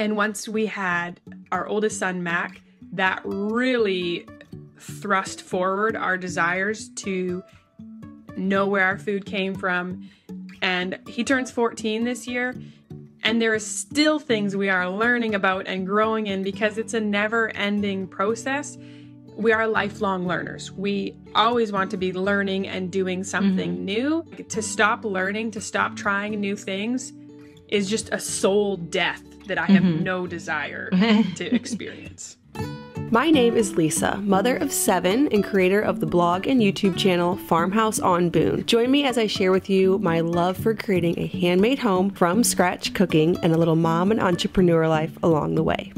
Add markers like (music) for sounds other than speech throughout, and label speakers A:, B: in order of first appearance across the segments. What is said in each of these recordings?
A: And once we had our oldest son, Mac, that really thrust forward our desires to know where our food came from. And he turns 14 this year. And there are still things we are learning about and growing in because it's a never ending process. We are lifelong learners. We always want to be learning and doing something mm-hmm. new. To stop learning, to stop trying new things is just a soul death that I have mm-hmm. no desire (laughs) to experience.
B: My name is Lisa, mother of seven and creator of the blog and YouTube channel Farmhouse on Boone. Join me as I share with you my love for creating a handmade home from scratch cooking and a little mom and entrepreneur life along the way.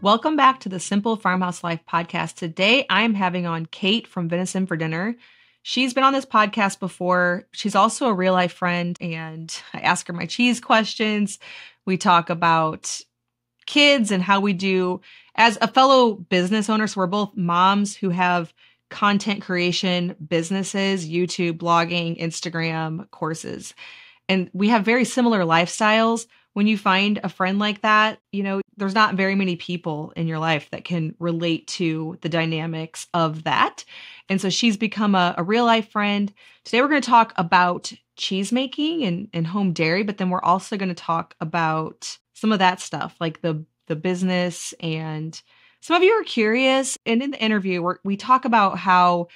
B: Welcome back to the Simple Farmhouse Life podcast. Today I'm having on Kate from Venison for Dinner. She's been on this podcast before. She's also a real life friend, and I ask her my cheese questions. We talk about kids and how we do as a fellow business owner. So we're both moms who have content creation businesses, YouTube, blogging, Instagram courses. And we have very similar lifestyles. When you find a friend like that, you know, there's not very many people in your life that can relate to the dynamics of that. And so she's become a, a real life friend. Today we're going to talk about cheese making and, and home dairy, but then we're also going to talk about some of that stuff, like the the business and some of you are curious. And in the interview, we we talk about how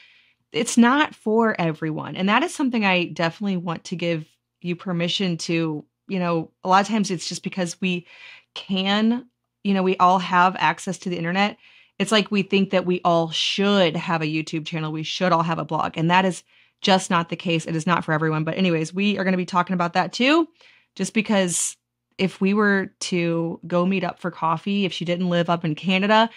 B: it's not for everyone. And that is something I definitely want to give you permission to. You know, a lot of times it's just because we can, you know, we all have access to the internet it's like we think that we all should have a YouTube channel, we should all have a blog, and that is just not the case. It is not for everyone. But, anyways, we are going to be talking about that too, just because if we were to go meet up for coffee, if she didn't live up in Canada,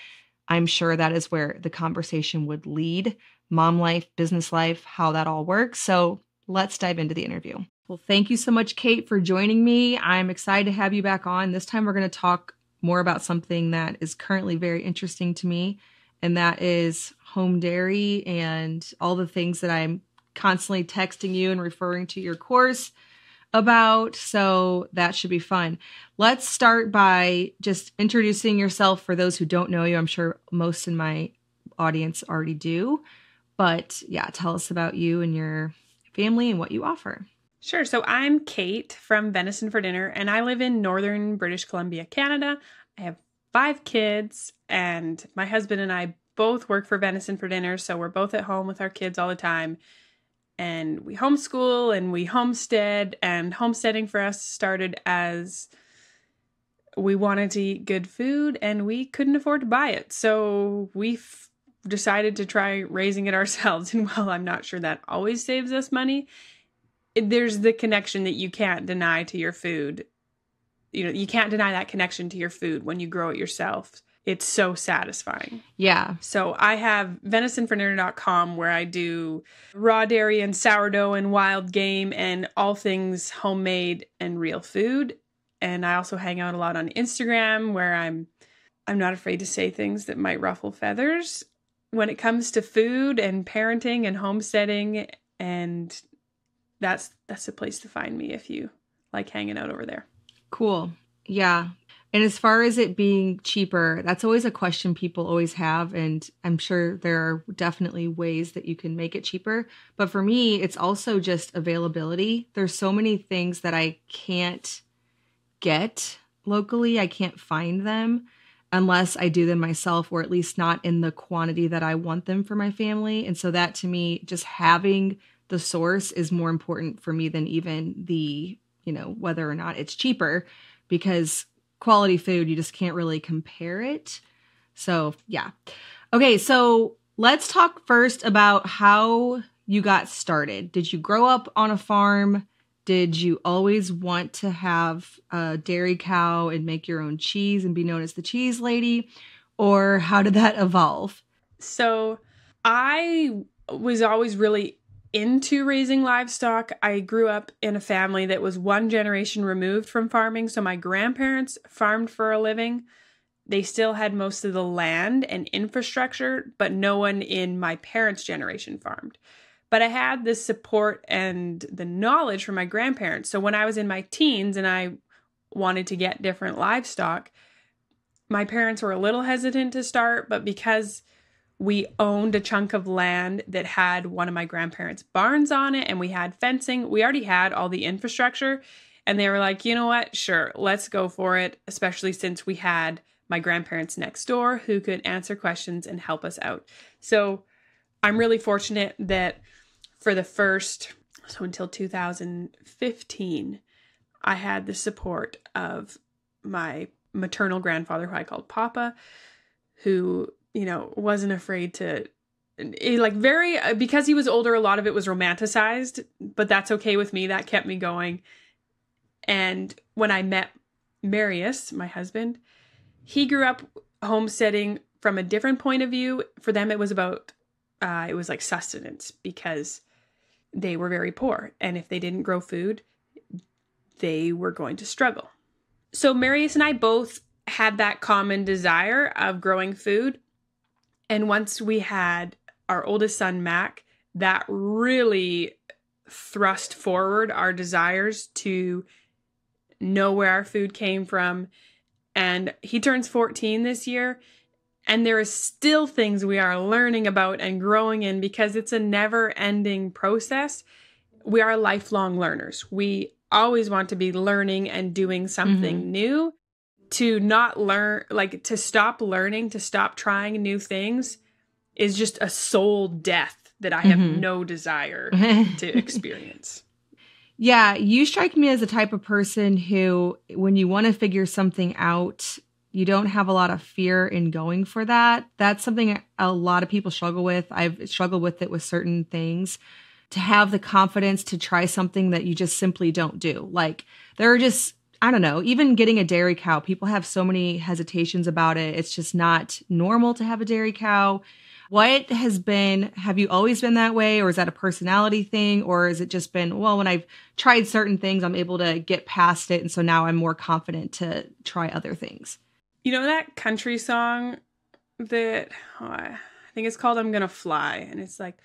B: I'm sure that is where the conversation would lead mom life, business life, how that all works. So, let's dive into the interview. Well, thank you so much, Kate, for joining me. I'm excited to have you back on. This time, we're going to talk more about something that is currently very interesting to me, and that is home dairy and all the things that I'm constantly texting you and referring to your course about. So that should be fun. Let's start by just introducing yourself for those who don't know you. I'm sure most in my audience already do. But yeah, tell us about you and your family and what you offer.
A: Sure. So I'm Kate from Venison for Dinner, and I live in northern British Columbia, Canada. I have five kids, and my husband and I both work for Venison for Dinner, so we're both at home with our kids all the time. And we homeschool and we homestead, and homesteading for us started as we wanted to eat good food and we couldn't afford to buy it. So we decided to try raising it (laughs) ourselves. And while I'm not sure that always saves us money, there's the connection that you can't deny to your food. You know, you can't deny that connection to your food when you grow it yourself. It's so satisfying.
B: Yeah.
A: So I have venisonfordinner.com where I do raw dairy and sourdough and wild game and all things homemade and real food. And I also hang out a lot on Instagram where I'm I'm not afraid to say things that might ruffle feathers when it comes to food and parenting and homesteading and that's that's the place to find me if you like hanging out over there.
B: Cool. Yeah. And as far as it being cheaper, that's always a question people always have. And I'm sure there are definitely ways that you can make it cheaper. But for me, it's also just availability. There's so many things that I can't get locally, I can't find them unless I do them myself, or at least not in the quantity that I want them for my family. And so that to me, just having the source is more important for me than even the, you know, whether or not it's cheaper because quality food, you just can't really compare it. So, yeah. Okay, so let's talk first about how you got started. Did you grow up on a farm? Did you always want to have a dairy cow and make your own cheese and be known as the cheese lady? Or how did that (laughs) evolve?
A: So, I was always really into raising livestock. I grew up in a family that was one generation removed from farming. So my grandparents farmed for a living. They still had most of the land and infrastructure, but no one in my parents' generation farmed. But I had the support and the knowledge from my grandparents. So when I was in my teens and I wanted to get different livestock, my parents were a little hesitant to start, but because we owned a chunk of land that had one of my grandparents' barns on it and we had fencing, we already had all the infrastructure. And they were like, you know what? Sure, let's go for it, especially since we had my grandparents next door who could answer questions and help us out. So I'm really fortunate that for the first, so until 2015, I had the support of my maternal grandfather, who I called Papa, who, you know, wasn't afraid to like very because he was older a lot of it was romanticized but that's okay with me that kept me going and when i met marius my husband he grew up homesteading from a different point of view. For them, it was about, uh, it was like sustenance because they were very poor. And if they didn't grow food, they were going to struggle. So Marius and I both had that common desire of growing food. And once we had our oldest son, Mac, that really thrust forward our desires to know where our food came from and he turns 14 this year and there are still things we are learning about and growing in because it's a never ending process. We are lifelong learners. We always want to be learning and doing something mm-hmm. new. To not learn, like to stop learning, to stop trying new things is just a soul death that I have mm-hmm. no desire (laughs) to experience.
B: Yeah, you strike me as the type of person who, when you want to figure something out, you don't have a lot of fear in going for that. That's something a lot of people struggle with. I've struggled with it with certain things. To have the confidence to try something that you just simply don't do. Like, there are just, I don't know, even getting a dairy cow, people have so many hesitations about it. It's just not normal to have a dairy cow. What has been, have you always been that way? Or is that a personality thing? Or has it just been, well, when I've tried certain things, I'm able to get past it. And so now I'm more confident to try other things?
A: You know that country song that oh, I think it's called I'm Gonna Fly? And it's like,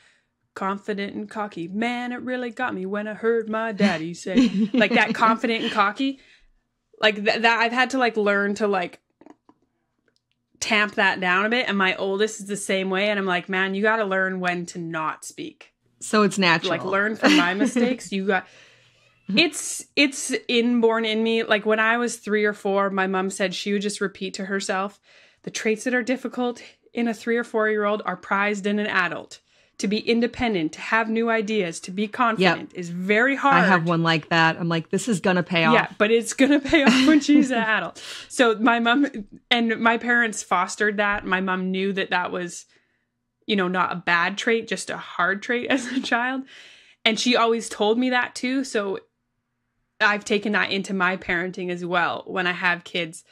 A: confident and cocky. Man, it really got me when I heard my daddy say, like that (laughs) confident and cocky. Like th- that, I've had to like learn to like tamp that down a bit. And my oldest is the same way. And I'm like, man, you got to learn when to not speak.
B: So it's natural.
A: Like learn from my (laughs) mistakes. You got. Mm-hmm. It's it's inborn in me. Like when I was three or four, my mom said she would just repeat to herself, the traits that are difficult in a three or four year old are prized in an adult to be independent, to have new ideas, to be confident yep. is very hard. I
B: have one like that. I'm like, this is gonna pay off. Yeah,
A: but it's gonna pay off when she's an (laughs) adult. So my mom and my parents fostered that. My mom knew that that was, you know, not a bad trait, just a hard trait (laughs) as a child, and she always told me that too. So I've taken that into my parenting as well. When I have kids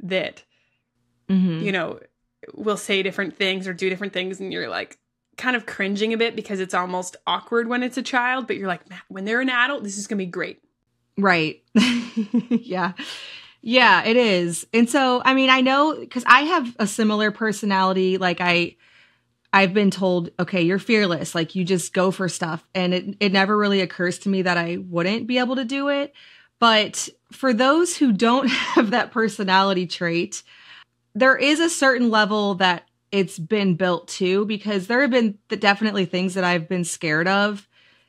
A: that, mm-hmm. you know, will say different things or do different things, and you're like, kind of cringing a bit because it's almost awkward when it's a child, but you're like, when they're an adult, this is going to be great.
B: Right. (laughs) yeah. Yeah, it is. And so, I mean, I know because I have a similar personality. Like, I, I've been told, okay, you're fearless. Like, you just go for stuff. And it, it never really occurs to me that I wouldn't be able to do it. But for those who don't (laughs) have that personality trait, there is a certain level that it's been built to because there have been definitely things that I've been scared of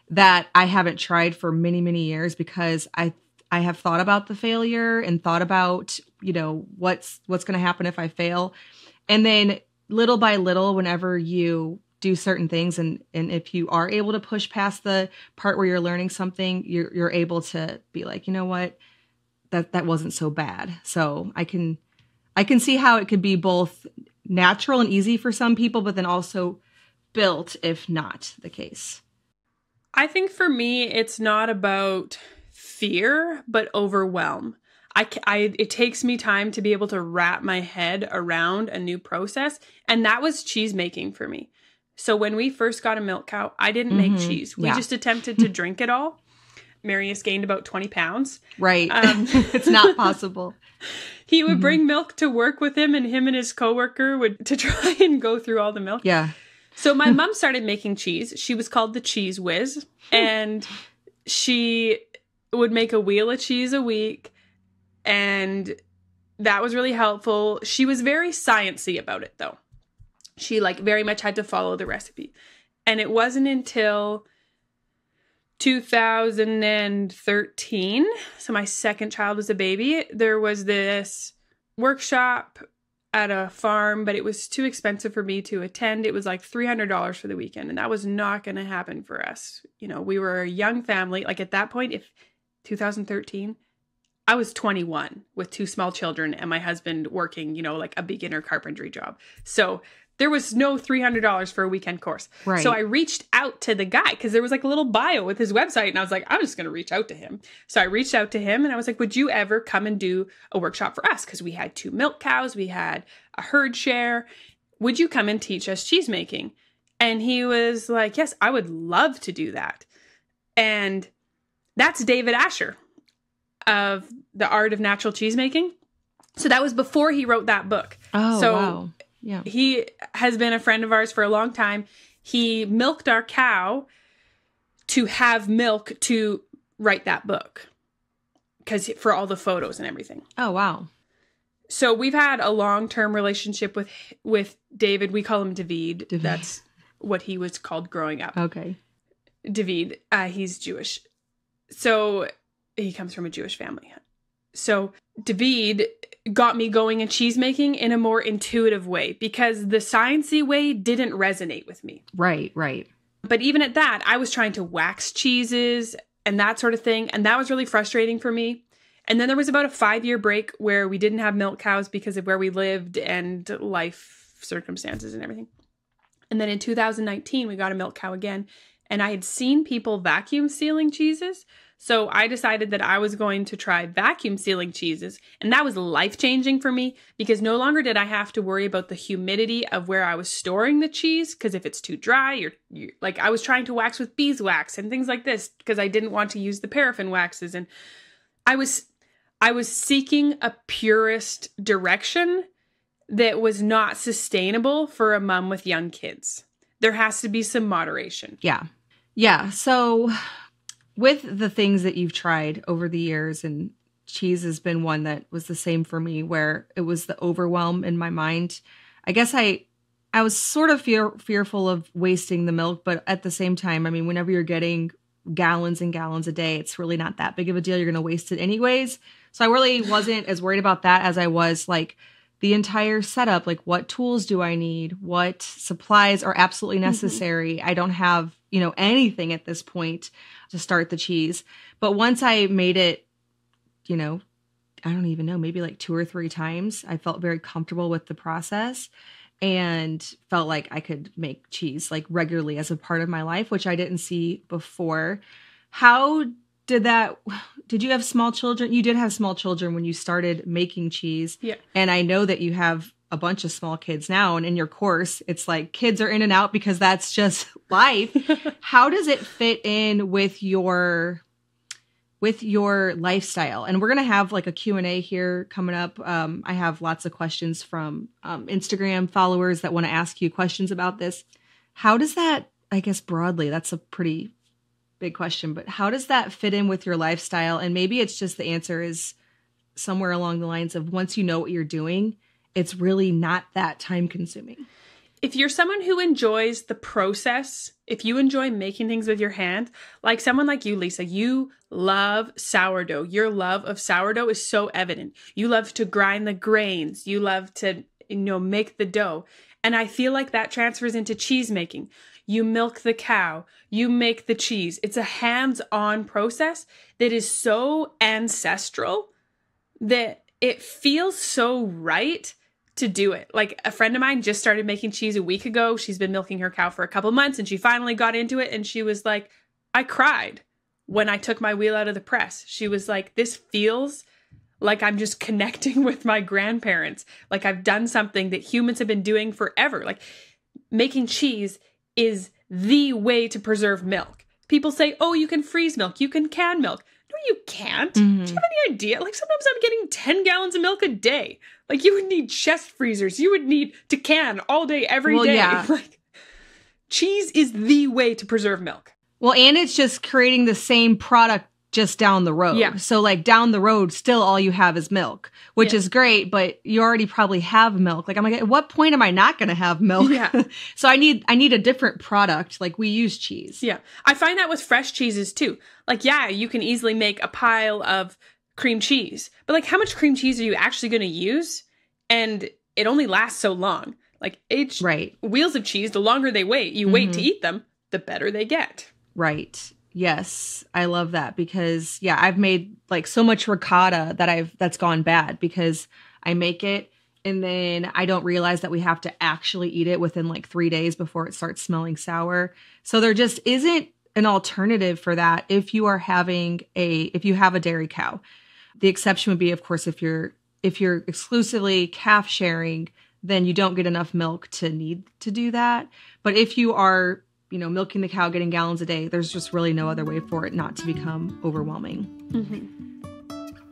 B: that I haven't tried for many many years because I I have thought about the failure and thought about, you know, what's what's going to happen if I fail. And then little by little whenever you do certain things and and if you are able to push past the part where you're learning something, you're you're able to be like, "You know what? That that wasn't so bad." So, I can I can see how it could be both natural and easy for some people, but then also built if not the case.
A: I think for me, it's not about fear, but overwhelm. I, I, it takes me time to be able to wrap my head around a new process. And that was cheese making for me. So when we first got a milk cow, I didn't mm-hmm. make cheese. We yeah. just attempted (laughs) to drink it all. Marius gained about 20 pounds.
B: Right. Um, (laughs) it's not (laughs) possible. (laughs)
A: he would mm-hmm. bring milk to work with him and him and his coworker would (laughs) to try and go through all the milk.
B: Yeah.
A: So my (laughs) mom started making cheese. She was called the Cheese Whiz, and she would make a wheel of cheese a week, and that was really helpful. She was very sciency about it, though. She like very much had to follow the recipe, and it wasn't until 2013, so my second child was a baby. There was this workshop at a farm, but it was too expensive for me to attend. It was like $300 for the weekend, and that was not going to happen for us. You know, we were a young family. Like at that point, if 2013, I was 21 with two small children and my husband working, you know, like a beginner carpentry job. So there was no $300 for a weekend course.
B: Right.
A: So I reached out to the guy because there was like a little bio with his website. And I was like, I'm just going to reach out to him. So I reached out to him and I was like, Would you ever come and do a workshop for us? Because we had two milk cows, we had a herd share. Would you come and teach us cheese making? And he was like, Yes, I would love to do that. And that's David Asher of The Art of Natural Cheesemaking. So that was before he wrote that book.
B: Oh,
A: So-
B: wow. Yeah.
A: He has been a friend of ours for a long time. He milked our cow to have milk to write that book because for all the photos and everything.
B: Oh, wow.
A: So we've had a long-term relationship with with David. We call him David.
B: David.
A: That's what he was called growing up.
B: Okay.
A: David. Uh, he's Jewish. So he comes from a Jewish family. So David got me going in cheese making in a more intuitive way because the sciencey way didn't resonate with me.
B: Right, right.
A: But even at that, I was trying to wax cheeses and that sort of thing, and that was really frustrating for me. And then there was about a 5-year break where we didn't have milk cows because of where we lived and life circumstances and everything. And then in 2019, we got a milk cow again, and I had seen people vacuum sealing cheeses. So I decided that I was going to try vacuum sealing cheeses, and that was life changing for me because no longer did I have to worry about the humidity of where I was storing the cheese. Because if it's too dry, you're, you like I was trying to wax with beeswax and things like this because I didn't want to use the paraffin waxes, and I was I was seeking a purist direction that was not sustainable for a mom with young kids. There has to be some moderation.
B: Yeah. Yeah. So, with the things that you've tried over the years, and cheese has been one that was the same for me, where it was the overwhelm in my mind. I guess I. I was sort of fear, fearful of wasting the milk, but at the same time, I mean, whenever you're getting gallons and gallons a day, it's really not that big of a deal. You're going to waste it anyways. So I really wasn't as worried about that as I was like the entire setup like what tools do i need what supplies are absolutely mm-hmm. necessary i don't have you know anything at this point to start the cheese. But once i made it you know i don't even know maybe like two or three times i felt very comfortable with the process and felt like i could make cheese like regularly as a part of my life which i didn't see before. How did that (sighs) did you have small children? You did have small children when you started making cheese.
A: Yeah.
B: and I know that you have a bunch of small kids now, and in your course, it's like kids are in and out because that's just (laughs) life. How does it fit in with your with your lifestyle? And we're gonna have like a Q&A here coming up. Um, I have lots of questions from um, Instagram followers that want to ask you questions about this. How does that, I guess broadly, that's a pretty big question, but how does that fit in with your lifestyle? And maybe it's just the answer is somewhere along the lines of once you know what you're doing, it's really not that time consuming.
A: if you're someone who enjoys the process, if you enjoy making things with your hand, like someone like you, Lisa, you love sourdough. Your love of sourdough is so evident. You love to grind the grains, you love to, you know, make the dough. And I feel like that transfers into cheese making. You milk the cow, you make the cheese. It's a hands on process that is so ancestral that it feels so right to do it. Like a friend of mine just started making cheese a week ago. She's been milking her cow for a couple months and she finally got into it and she was like, I cried when I took my wheel out of the press. She was like, this feels like I'm just (laughs) connecting with my grandparents. Like I've done something that humans have been doing forever. Like making cheese is the way to preserve milk. People say, oh, you can freeze milk, you can can milk. You can't. Do you mm-hmm. have any idea? Like sometimes I'm getting 10 gallons of milk a day. Like you would need chest freezers. You would need to can all day, every day.
B: Well, yeah. (laughs)
A: Like cheese is the way to preserve milk.
B: Well, and it's just creating the same product just down the road.
A: Yeah.
B: So like down the road, still all you have is milk, which
A: Yeah.
B: is great, but you already probably have milk. Like I'm like, at what point am I not going to have milk?
A: Yeah. (laughs)
B: so I need I need a different product. Like we use cheese.
A: Yeah. I find that with fresh cheeses too. Like, yeah, you can easily make a pile of cream cheese, but like, how much cream cheese are you actually going to use? And it only lasts so long. Like, it's
B: Right.
A: wheels of cheese, the longer they wait, you wait to
B: Mhm.
A: eat them, the better they get.
B: Right. Yes, I love that because yeah, I've made like so much ricotta that I've that's gone bad because I make it and then I don't realize that we have to actually eat it within like 3 days before it starts smelling sour. So there just isn't an alternative for that if you are having a if you have a dairy cow. The exception would be of course if you're if you're exclusively calf sharing, then you don't get enough milk to need to do that. But if you are you know, milking the cow, getting gallons a day, there's just really no other way for it not to become overwhelming. Mm-hmm.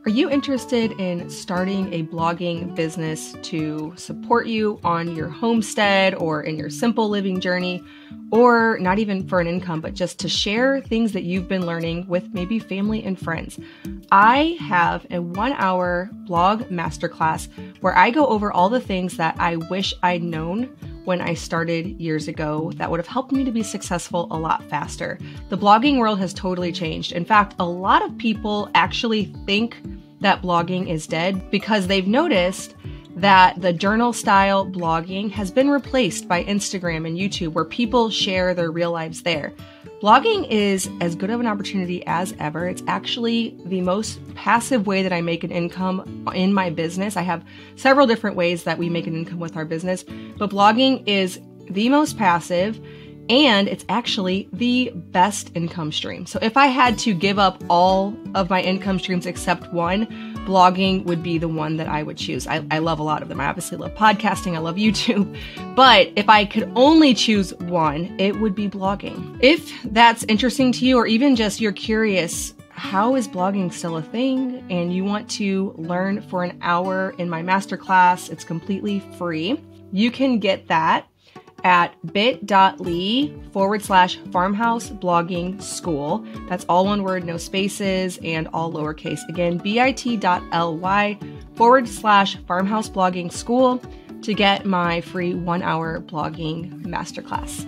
B: Are you interested in starting a blogging business to support you on your homestead or in your simple living journey, or not even for an income, but just to share things that you've been learning with maybe family and friends? I have a one hour blog masterclass where I go over all the things that I wish I'd known when I started years ago that would have helped me to be successful a lot faster. The blogging world has totally changed. In fact, a lot of people actually think that blogging is dead because they've noticed that the journal style blogging has been replaced by Instagram and YouTube where people share their real lives there. Blogging is as good of an opportunity as ever. It's actually the most passive way that I make an income in my business. I have several different ways that we make an income with our business, but blogging is the most passive and it's actually the best income stream. So if I had to give up all of my income streams except one, blogging would be the one that I would choose. I, I love a lot of them. I obviously love podcasting, I love YouTube, (laughs) but if I could only choose one, it would be blogging. If that's interesting to you, or even just you're curious, how is blogging still a thing and you want to learn for an hour in my masterclass, it's completely free. You can get that at bit.ly forward slash farmhouse blogging school. That's all one word, no spaces, and all lowercase. Again, bit.ly forward slash farmhouse blogging school to get my free one hour blogging masterclass.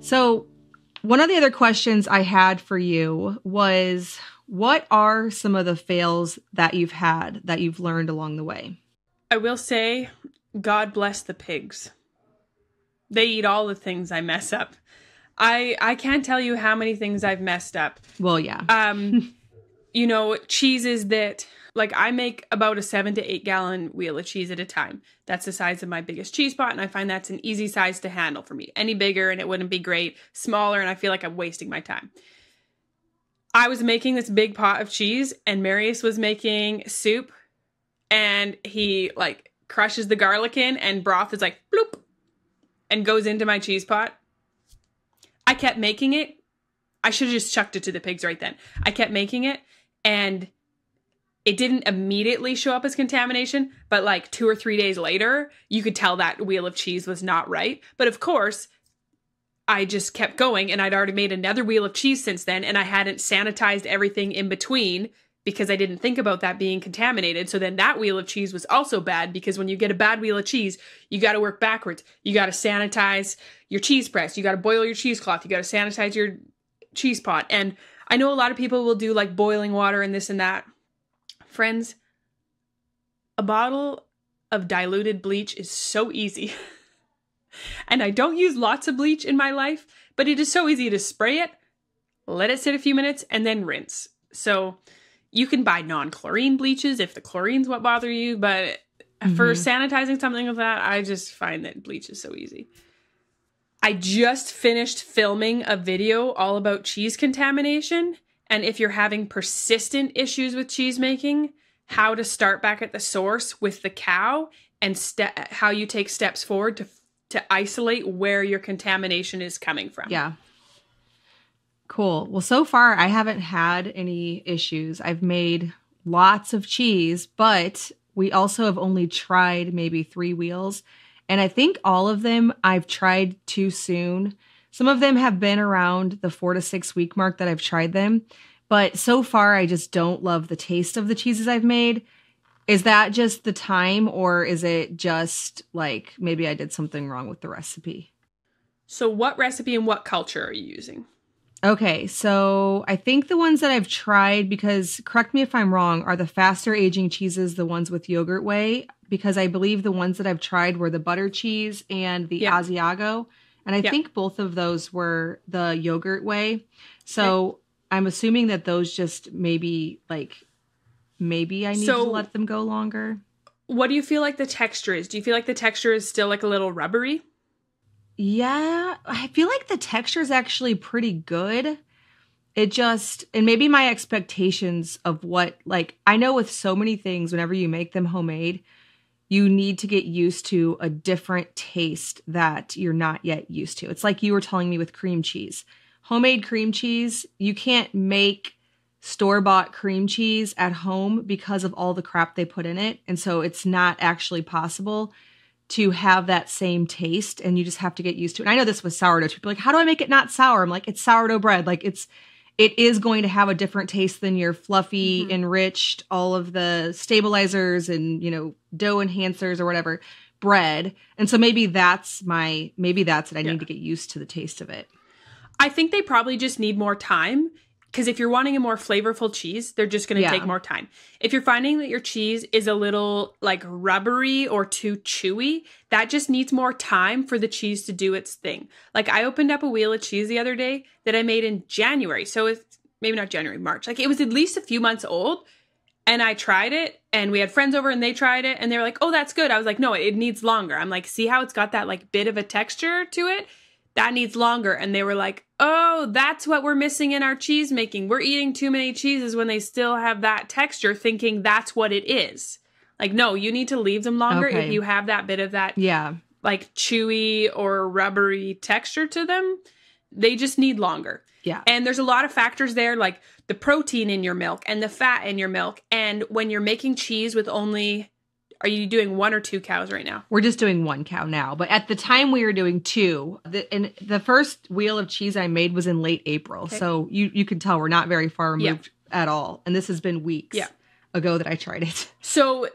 B: So, one of the other questions I had for you was what are some of the fails that you've had that you've learned along the way?
A: I will say, God bless the pigs. They eat all the things I mess up. I I can't tell you how many things I've messed up.
B: Well, yeah.
A: Um, you know, cheeses that like I make about a seven to eight gallon wheel of cheese at a time. That's the size of my biggest cheese pot, and I find that's an easy size to handle for me. Any bigger and it wouldn't be great. Smaller, and I feel like I'm wasting my time. I was making this big pot of cheese, and Marius was making soup, and he like crushes the garlic in, and broth is like bloop, and goes into my cheese pot. I kept making it. I should have just chucked it to the pigs right then. I kept making it, and it didn't immediately show up as contamination, but like two or three days later, you could tell that wheel of cheese was not right. But of course, I just kept going, and I'd already made another wheel of cheese since then, and I hadn't sanitized everything in between because I didn't think about that being contaminated. So then that wheel of cheese was also bad because when you get a bad wheel of cheese, you got to work backwards. You got to sanitize your cheese press, you got to boil your cheesecloth, you got to sanitize your cheese pot. And I know a lot of people will do like boiling water and this and that. Friends, a bottle of diluted bleach is so easy. (laughs) and I don't use lots of bleach in my life, but it is so easy to spray it, let it sit a few minutes, and then rinse. So you can buy non chlorine bleaches if the chlorine's what bother you, but for
B: Mhm.
A: sanitizing something like that, I just find that bleach is so easy. I just finished filming a video all about cheese contamination. And if you're having persistent issues with cheese making, how to start back at the source with the cow and ste- how you take steps forward to to isolate where your contamination is coming from.
B: Yeah. Cool. Well, so far I haven't had any issues. I've made lots of cheese, but we also have only tried maybe three wheels. And I think all of them I've tried too soon. Some of them have been around the four to six week mark that I've tried them. But so far, I just don't love the taste of the cheeses I've made. Is that just the time, or is it just like maybe I did something wrong with the recipe?
A: So, what recipe and what culture are you using?
B: Okay, so I think the ones that I've tried, because correct me if I'm wrong, are the faster aging cheeses, the ones with yogurt whey, because I believe the ones that I've tried were the butter cheese and the
A: Yeah.
B: Asiago. And I
A: Yeah.
B: think both of those were the yogurt whey. So I'm assuming that those just maybe like maybe I need
A: So-
B: to let them go longer.
A: What do you feel like the texture is? Do you feel like the texture is still like a little rubbery?
B: Yeah, I feel like the texture is actually pretty good. It just, and maybe my expectations of what, like, I know with so many things, whenever you make them homemade, you need to get used to a different taste that you're not yet used to. It's like you were telling me with cream cheese. Homemade cream cheese, you can't make store bought cream cheese at home because of all the crap they put in it. And so it's not actually possible to have that same taste and you just have to get used to it. And I know this with sourdough. People are like, how do I make it not sour? I'm like, it's sourdough bread. Like it's it is going to have a different taste than your fluffy,
A: Mhm.
B: enriched, all of the stabilizers and, you know, dough enhancers or whatever bread. And so maybe that's my maybe that's it. I
A: Yeah.
B: need to get used to the taste of it.
A: I think they probably just need more time because if you're wanting a more flavorful cheese, they're just going to
B: Yeah.
A: take more time. If you're finding that your cheese is a little like rubbery or too chewy, that just needs more time for the cheese to do its thing. Like I opened up a wheel of cheese the other day that I made in January. So it's maybe not January, March. Like it was at least a few months old. And I tried it and we had friends over and they tried it and they were like, oh, that's good. I was like, no, it needs longer. I'm like, see how it's got that like bit of a texture to it? That needs longer. And they were like, oh, that's what we're missing in our cheese making. We're eating too many cheeses when they still have that texture, thinking that's what it is. Like, no, you need to leave them longer if you have that bit of that
B: Yeah.
A: like chewy or rubbery texture to them. They just need longer.
B: Yeah.
A: And there's a lot of factors there, like the protein in your milk and the fat in your milk. And when you're making cheese with only, are you doing one or two cows right now?
B: We're just doing one cow now, but at the time we were doing two. The, and the first wheel of cheese I made was in late April,
A: Okay.
B: so you you can tell we're not very far
A: Yeah.
B: removed at all. And this has been weeks
A: Yeah.
B: ago that I tried it. (laughs)
A: So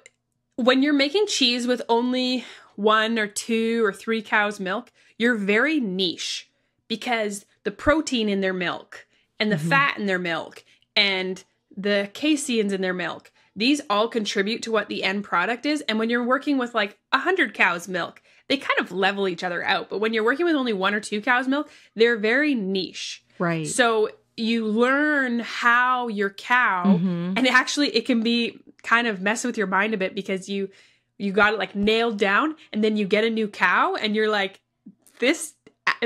A: when you're making cheese with only one or two or three cows' milk, you're very niche because the protein in their milk and the
B: Mhm.
A: fat in their milk and the caseins in their milk, these all contribute to what the end product is. And when you're working with like a hundred cows' milk, they kind of level each other out. But when you're working with only one or two cows' milk, they're very niche.
B: Right.
A: So you learn how your cow
B: Mhm.
A: and actually it can be kind of mess with your mind a bit because you you got it like nailed down and then you get a new cow and you're like this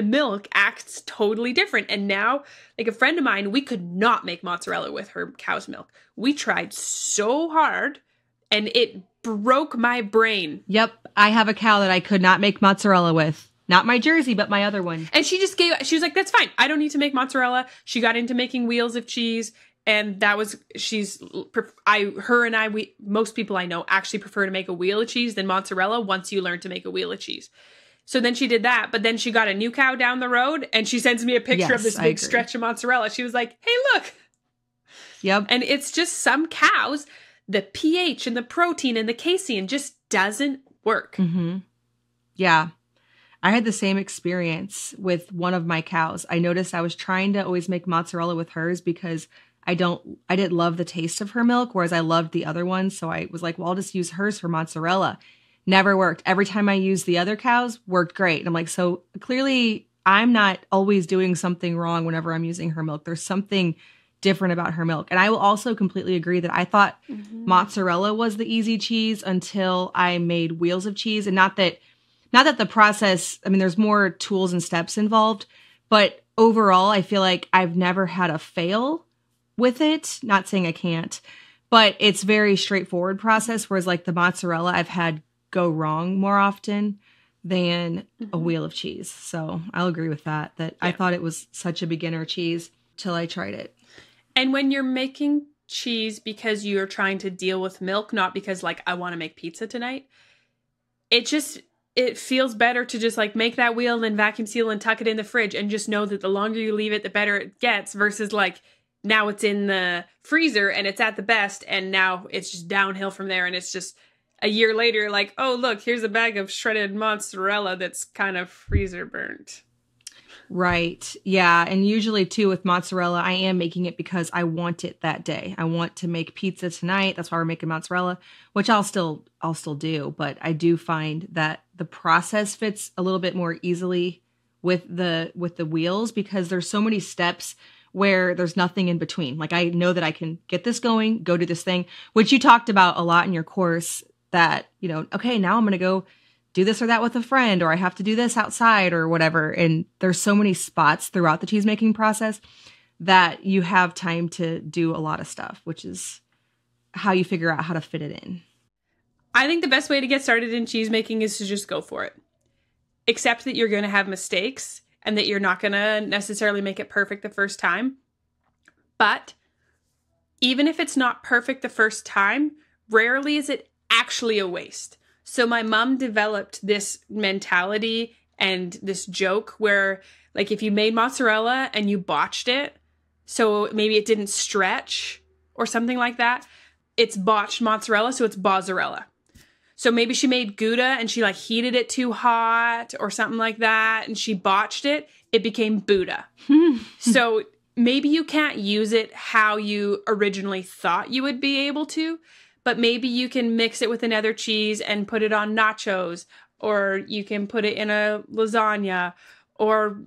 A: milk acts totally different and now like a friend of mine we could not make mozzarella with her cow's milk we tried so hard and it broke my brain
B: Yep, I have a cow that I could not make mozzarella with. Not my Jersey, but my other one.
A: And she just gave, she was like, that's fine. I don't need to make mozzarella. She got into making wheels of cheese. And that was, she's, I, her and I, we, most people I know actually prefer to make a wheel of cheese than mozzarella once you learn to make a wheel of cheese. So then she did that, but then she got a new cow down the road and she sends me a picture of this
B: I
A: big
B: agree.
A: stretch of mozzarella. She was like, hey, look.
B: Yep.
A: And it's just some cows, the pH and the protein and the casein just doesn't work.
B: Mm-hmm. Yeah. I had the same experience with one of my cows. I noticed I was trying to always make mozzarella with hers because I don't I didn't love the taste of her milk, whereas I loved the other one. So I was like, well, I'll just use hers for mozzarella. Never worked. Every time I used the other cows, worked great. And I'm like, so clearly I'm not always doing something wrong whenever I'm using her milk. There's something different about her milk. And I will also completely agree that I thought mm-hmm. mozzarella was the easy cheese until I made wheels of cheese and not that not that the process I mean there's more tools and steps involved but overall I feel like I've never had a fail with it not saying I can't but it's very straightforward process whereas like the mozzarella I've had go wrong more often than a mm-hmm. wheel of cheese. So I'll agree with that that I thought it was such a beginner cheese till I tried it.
A: And when you're making cheese because you're trying to deal with milk, not because like I want to make pizza tonight, it just it feels better to just like make that wheel and then vacuum seal and tuck it in the fridge and just know that the longer you leave it, the better it gets versus like now it's in the freezer and it's at the best and now it's just downhill from there and it's just a year later like, oh look, here's a bag of shredded mozzarella that's kind of freezer burnt.
B: Right. Yeah. And usually, too, with mozzarella, I am making it because I want it that day. I want to make pizza tonight. That's why we're making mozzarella, which I'll still I'll still do. But I do find that the process fits a little bit more easily with the with the wheels because there's so many steps where there's nothing in between. Like I know that I can get this going, go do this thing, which you talked about a lot in your course that, you know, okay, now I'm going to go do this or that with a friend or I have to do this outside or whatever. And there's so many spots throughout the cheese making process that you have time to do a lot of stuff, which is how you figure out how to fit it in.
A: I think the best way to get started in cheese making is to just go for it. Accept that you're going to have mistakes and that you're not going to necessarily make it perfect the first time. But even if it's not perfect the first time, rarely is it actually a waste. So my mom developed this mentality and this joke where like if you made mozzarella and you botched it, so maybe it didn't stretch or something like that, it's botched mozzarella, so it's bozzarella. So maybe she made Gouda and she like heated it too hot or something like that and she botched it, it became Buddha. (laughs) so maybe you can't use it how you originally thought you would be able to, but maybe you can mix it with another cheese and put it on nachos, or you can put it in a lasagna, or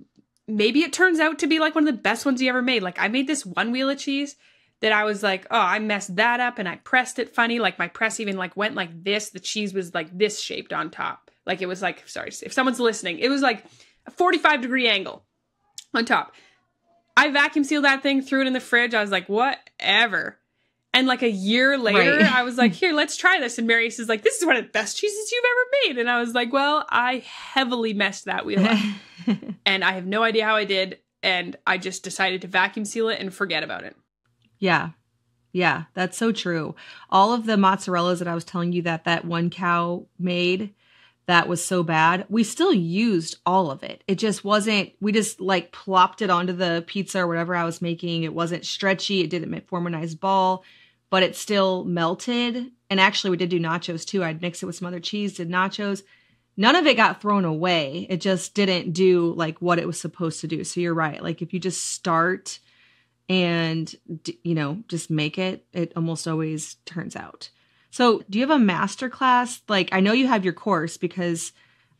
A: maybe it turns out to be like one of the best ones you ever made. Like I made this one wheel of cheese that I was like, oh, I messed that up and I pressed it funny. Like my press even like went like this. The cheese was like this shaped on top. Like it was like, sorry, if someone's listening, it was like a 45 degree angle on top. I vacuum sealed that thing, threw it in the fridge. I was like, whatever. And like a year later, right. I was like, here, let's try this. And Marius says, like, this is one of the best cheeses you've ever made. And I was like, well, I heavily messed that wheel up. (laughs) and I have no idea how I did. And I just decided to vacuum seal it and forget about it.
B: Yeah. Yeah, that's so true. All of the mozzarellas that I was telling you that that one cow made that was so bad, we still used all of it. It just wasn't, we just like plopped it onto the pizza or whatever I was making. It wasn't stretchy. It didn't form a nice ball but it still melted. And actually, we did do nachos too. I'd mix it with some other cheese, did nachos. None of it got thrown away. It just didn't do like what it was supposed to do. So you're right. Like if you just start and, you know, just make it, it almost always turns out. So do you have a master class? Like I know you have your course because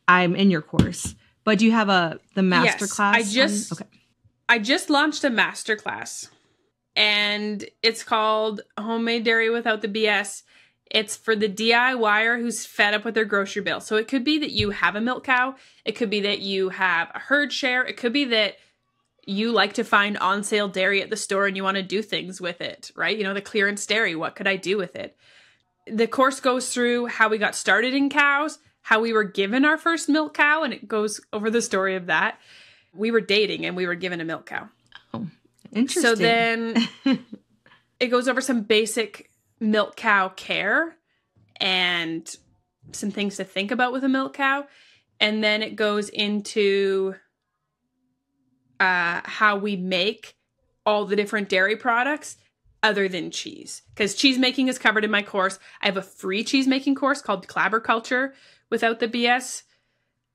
B: I'm in your course, but do you have a the master yes, class?
A: I just on, okay. I just launched a master class and it's called Homemade Dairy Without the BS. It's for the DIYer who's fed up with their grocery bill. So it could be that you have a milk cow, it could be that you have a herd share, it could be that you like to find on sale dairy at the store and you want to do things with it, right? You know, the clearance dairy, what could I do with it? The course goes through how we got started in cows, how we were given our first milk cow, and it goes over the story of that. We were dating and we were given a milk cow.
B: Interesting.
A: So then (laughs) it goes over some basic milk cow care and some things to think about with a milk cow. And then it goes into uh, how we make all the different dairy products other than cheese. Because cheese making is covered in my course. I have a free cheese making course called Clabber Culture without the BS.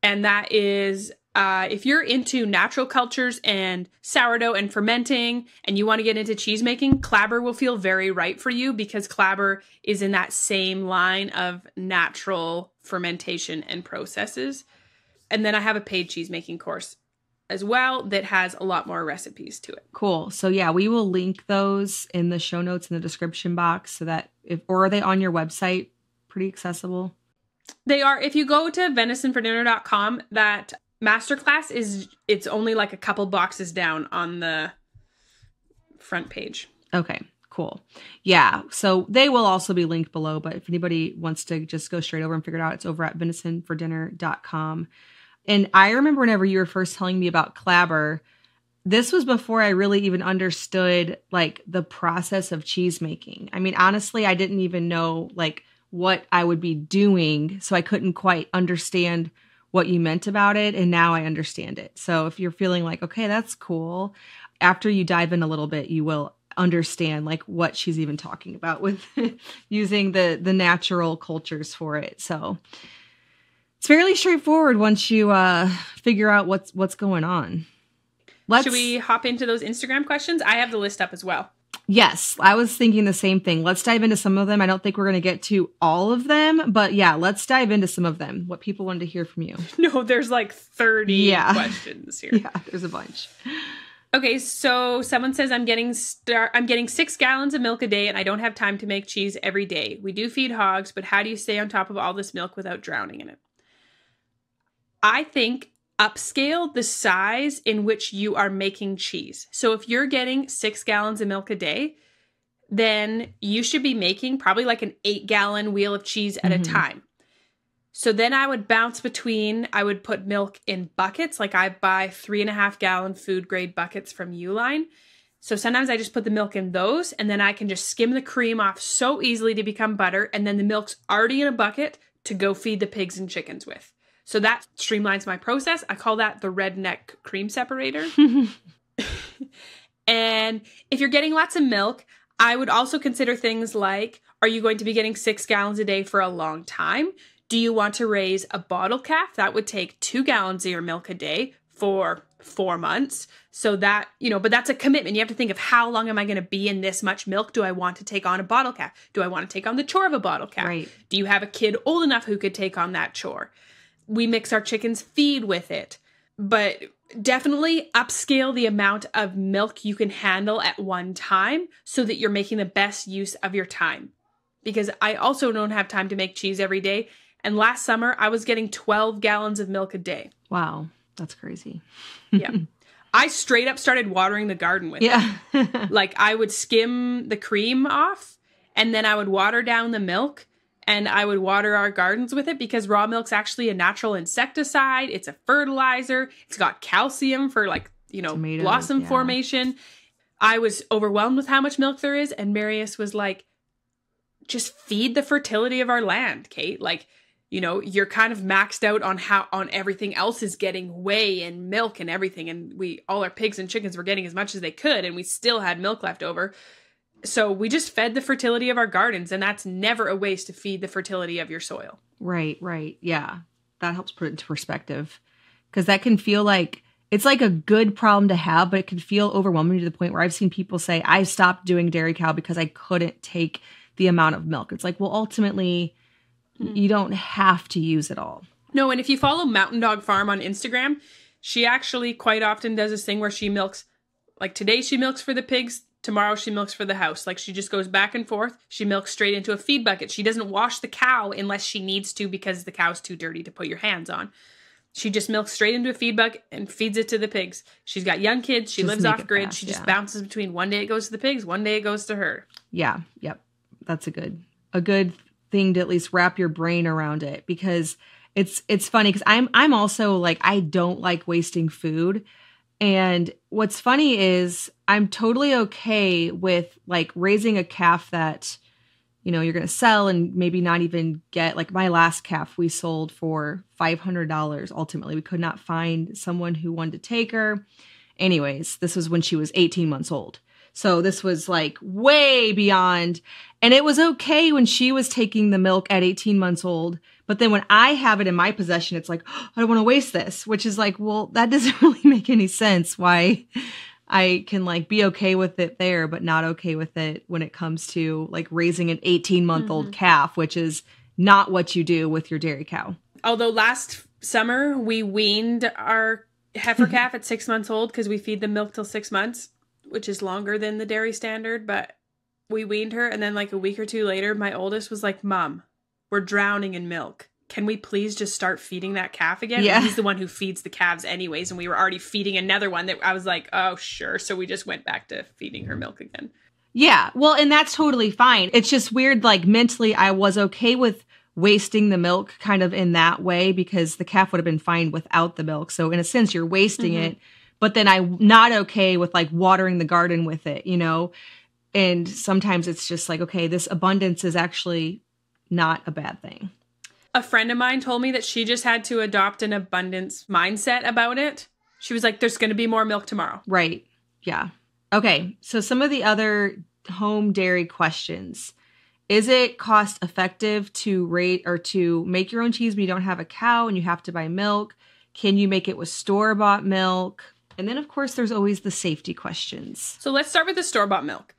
A: And that is uh, if you're into natural cultures and sourdough and fermenting and you want to get into cheese making, Clabber will feel very right for you because Clabber is in that same line of natural fermentation and processes. And then I have a paid cheese making course as well that has a lot more recipes to it.
B: Cool. So yeah, we will link those in the show notes in the description box so that if or are they on your website pretty accessible?
A: They are. If you go to venisonfordinner.com, that masterclass is it's only like a couple boxes down on the front page.
B: Okay, cool. Yeah, so they will also be linked below, but if anybody wants to just go straight over and figure it out, it's over at venisonfordinner.com. And I remember whenever you were first telling me about Clabber, this was before I really even understood like the process of cheese making. I mean, honestly, I didn't even know like what I would be doing, so I couldn't quite understand what you meant about it and now I understand it. So if you're feeling like, okay, that's cool, after you dive in a little bit, you will understand like what she's even talking about with (laughs) using the the natural cultures for it. So it's fairly straightforward once you uh figure out what's what's going on.
A: Let's, Should we hop into those Instagram questions? I have the list up as well.
B: Yes, I was thinking the same thing. Let's dive into some of them. I don't think we're going to get to all of them, but yeah, let's dive into some of them. What people wanted to hear from you. (laughs)
A: No, there's like 30 yeah. questions here. (laughs)
B: yeah, there's a bunch.
A: Okay, so someone says I'm getting star- I'm getting 6 gallons of milk a day and I don't have time to make cheese every day. We do feed hogs, but how do you stay on top of all this milk without drowning in it? I think upscale the size in which you are making cheese. So if you're getting six gallons of milk a day, then you should be making probably like an eight gallon wheel of cheese at mm-hmm. a time. So then I would bounce between, I would put milk in buckets. Like I buy three and a half gallon food grade buckets from Uline. So sometimes I just put the milk in those and then I can just skim the cream off so easily to become butter. And then the milk's already in a bucket to go feed the pigs and chickens with. So that streamlines my process. I call that the redneck cream separator. (laughs) and if you're getting lots of milk, I would also consider things like are you going to be getting six gallons a day for a long time? Do you want to raise a bottle calf? That would take two gallons of your milk a day for four months. So that, you know, but that's a commitment. You have to think of how long am I going to be in this much milk? Do I want to take on a bottle calf? Do I want to take on the chore of a bottle calf?
B: Right.
A: Do you have a kid old enough who could take on that chore? We mix our chicken's feed with it. But definitely upscale the amount of milk you can handle at one time so that you're making the best use of your time. Because I also don't have time to make cheese every day. And last summer, I was getting 12 gallons of milk a day.
B: Wow, that's crazy.
A: yeah. I straight up started watering the garden with
B: yeah.
A: it. like I would skim the cream off and then I would water down the milk and I would water our gardens with it because raw milk's actually a natural insecticide. It's a fertilizer. It's got calcium for like, you know, Tomatoes, blossom yeah. formation. I was overwhelmed with how much milk there is. And Marius was like, just feed the fertility of our land, Kate. Like, you know, you're kind of maxed out on how on everything else is getting whey and milk and everything. And we all our pigs and chickens were getting as much as they could, and we still had milk left over. So we just fed the fertility of our gardens, and that's never a waste to feed the fertility of your soil.
B: Right, right. Yeah. That helps put it into perspective. Because that can feel like it's like a good problem to have, but it can feel overwhelming to the point where I've seen people say, I stopped doing dairy cow because I couldn't take the amount of milk. It's like, well, ultimately, mm. you don't have to use it all.
A: No, and if you follow Mountain Dog Farm on Instagram, she actually quite often does this thing where she milks, like today she milks for the pigs, Tomorrow she milks for the house. Like she just goes back and forth. She milks straight into a feed bucket. She doesn't wash the cow unless she needs to because the cow's too dirty to put your hands on. She just milks straight into a feed bucket and feeds it to the pigs. She's got young kids. She just lives off grid. Fast, she just yeah. bounces between one day it goes to the pigs, one day it goes to her.
B: Yeah, yep. That's a good a good thing to at least wrap your brain around it because it's it's funny because I'm I'm also like I don't like wasting food and what's funny is I'm totally okay with like raising a calf that, you know, you're going to sell and maybe not even get like my last calf we sold for $500 ultimately. We could not find someone who wanted to take her. Anyways, this was when she was 18 months old. So this was like way beyond. And it was okay when she was taking the milk at 18 months old but then when I have it in my possession, it's like, oh, (gasps) I don't want to waste this, which is like, well, that (laughs) doesn't really make any sense why I can like be okay with it there, but not okay with it when it comes to like raising an 18 month old mm-hmm. calf, which is not what you do with your dairy cow.
A: Although last summer we weaned our heifer (laughs) calf at six months old because we feed them milk till six months, which is longer than the dairy standard, but we weaned her. And then like a week or two later, my oldest was like, Mom, we're drowning in milk. Can we please just start feeding that calf again?
B: Yeah.
A: he's the one who feeds the calves anyways, and we were already feeding another one that I was like, oh sure. So we just went back to feeding her milk again.
B: Yeah. Well, and that's totally fine. It's just weird, like mentally I was okay with wasting the milk kind of in that way because the calf would have been fine without the milk. So in a sense you're wasting mm-hmm. it. But then I'm not okay with like watering the garden with it, you know? And sometimes it's just like, okay, this abundance is actually not a bad thing.
A: A friend of mine told me that she just had to adopt an abundance mindset about it. She was like, there's going to be more milk tomorrow.
B: Right. Yeah. Okay. So some of the other home dairy questions. Is it cost effective to rate or to make your own cheese when you don't have a cow and you have to buy milk? Can you make it with store bought milk? And then, of course, there's always the safety questions.
A: So let's start with the store bought milk.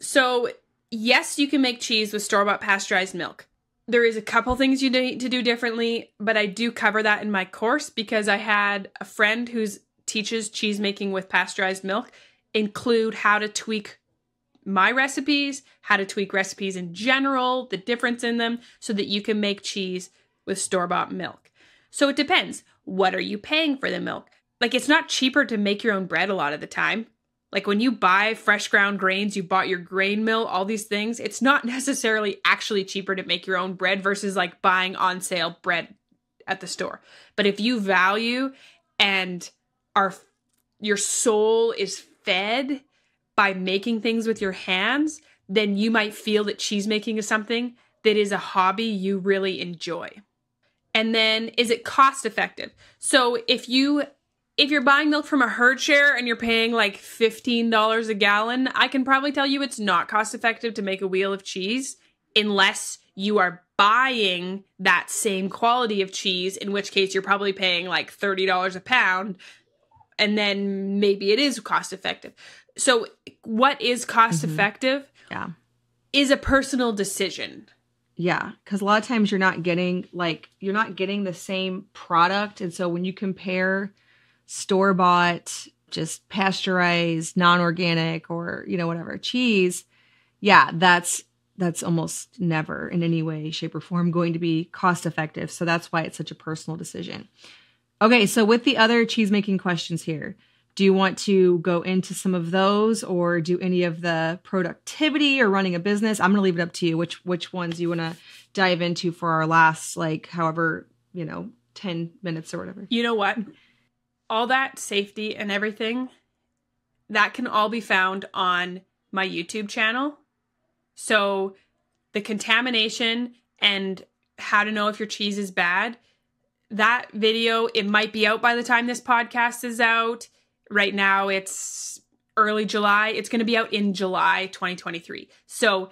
A: So, yes, you can make cheese with store bought pasteurized milk. There is a couple things you need to do differently, but I do cover that in my course because I had a friend who teaches cheese making with pasteurized milk include how to tweak my recipes, how to tweak recipes in general, the difference in them, so that you can make cheese with store bought milk. So it depends. What are you paying for the milk? Like, it's not cheaper to make your own bread a lot of the time. Like, when you buy fresh ground grains, you bought your grain mill, all these things, it's not (laughs) necessarily actually cheaper to make your own bread versus like buying on sale bread at the store. But if you value and are your soul is fed by making things with your hands, then you might feel that cheese making is something that is a hobby you really enjoy. And then is it cost effective? So if you if you're buying milk from a herd share and you're paying like $15 a gallon, I can probably tell you it's not cost effective to make a wheel of cheese unless you are buying that same quality of cheese, in which case you're probably paying like $30 a pound and then maybe it is cost effective. So, what is cost
B: Mhm.
A: effective
B: Yeah.
A: is a personal decision.
B: Yeah, because a lot of times you're not getting like you're not getting the same product, and so when you compare store bought, just pasteurized, non organic, or you know whatever cheese, yeah, that's that's almost never in any way, shape, or form going to be cost effective. So that's why it's such a personal decision. Okay, so with the other cheese making questions here, do you want to go into some of those or do any of the productivity or running a business? I'm going to leave it up to you which which ones you want to dive into for our last like however, you know, 10 minutes or whatever.
A: You know what? All that safety and everything, that can all be found on my YouTube channel. So, the contamination and how to know if your cheese is bad, that video, it might be out by the time this podcast is out. Right now, it's early July. It's going to be out in July 2023. So,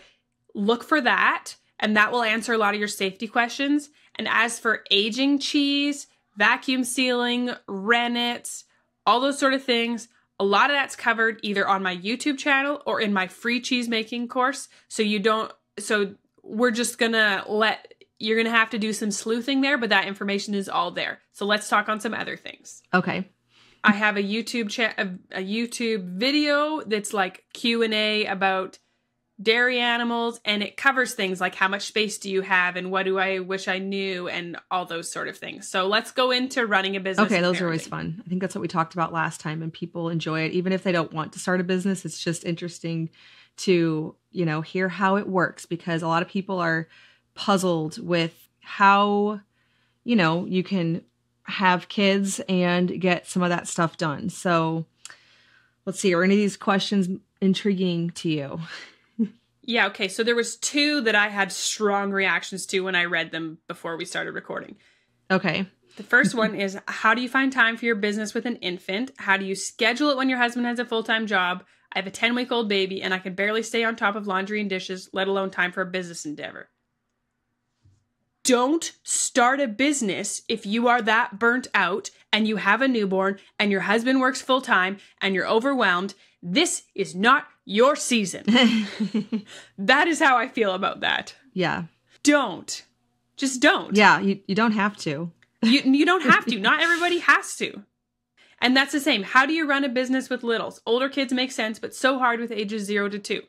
A: look for that, and that will answer a lot of your safety questions. And as for aging cheese, vacuum sealing, rennets, all those sort of things. A lot of that's covered either on my YouTube channel or in my free cheese making course. So you don't, so we're just gonna let, you're gonna have to do some sleuthing there, but that information is all there. So let's talk on some other things.
B: Okay.
A: I have a YouTube chat, a, a YouTube video that's like Q and A about dairy animals, and it covers things like how much space do you have, and what do I wish I knew, and all those sort of things. So let's go into running a business.
B: Okay, those are always fun. I think that's what we talked about last time and people enjoy it even if they don't want to start a business. It's just interesting to, you know, hear how it works because a lot of people are puzzled with how you know, you can have kids and get some of that stuff done. So let's see, are any of these questions intriguing to you? (laughs)
A: Yeah, okay. So there was two that I had strong reactions to when I read them before we started recording.
B: Okay.
A: The first one is how do you find time for your business with an infant? How do you schedule it when your husband has a full-time job? I have a 10-week-old baby and I can barely stay on top of laundry and dishes, let alone time for a business endeavor. Don't start a business if you are that burnt out and you have a newborn and your husband works full-time and you're overwhelmed. This is not your season. (laughs) (laughs) That is how I feel about that.
B: yeah.
A: Don't. Just don't.
B: Yeah, you, you don't have to.
A: You you don't have to. (laughs) Not everybody has to. And that's the same. How do you run a business with littles? Older kids make sense, but so hard with ages 0 to 2.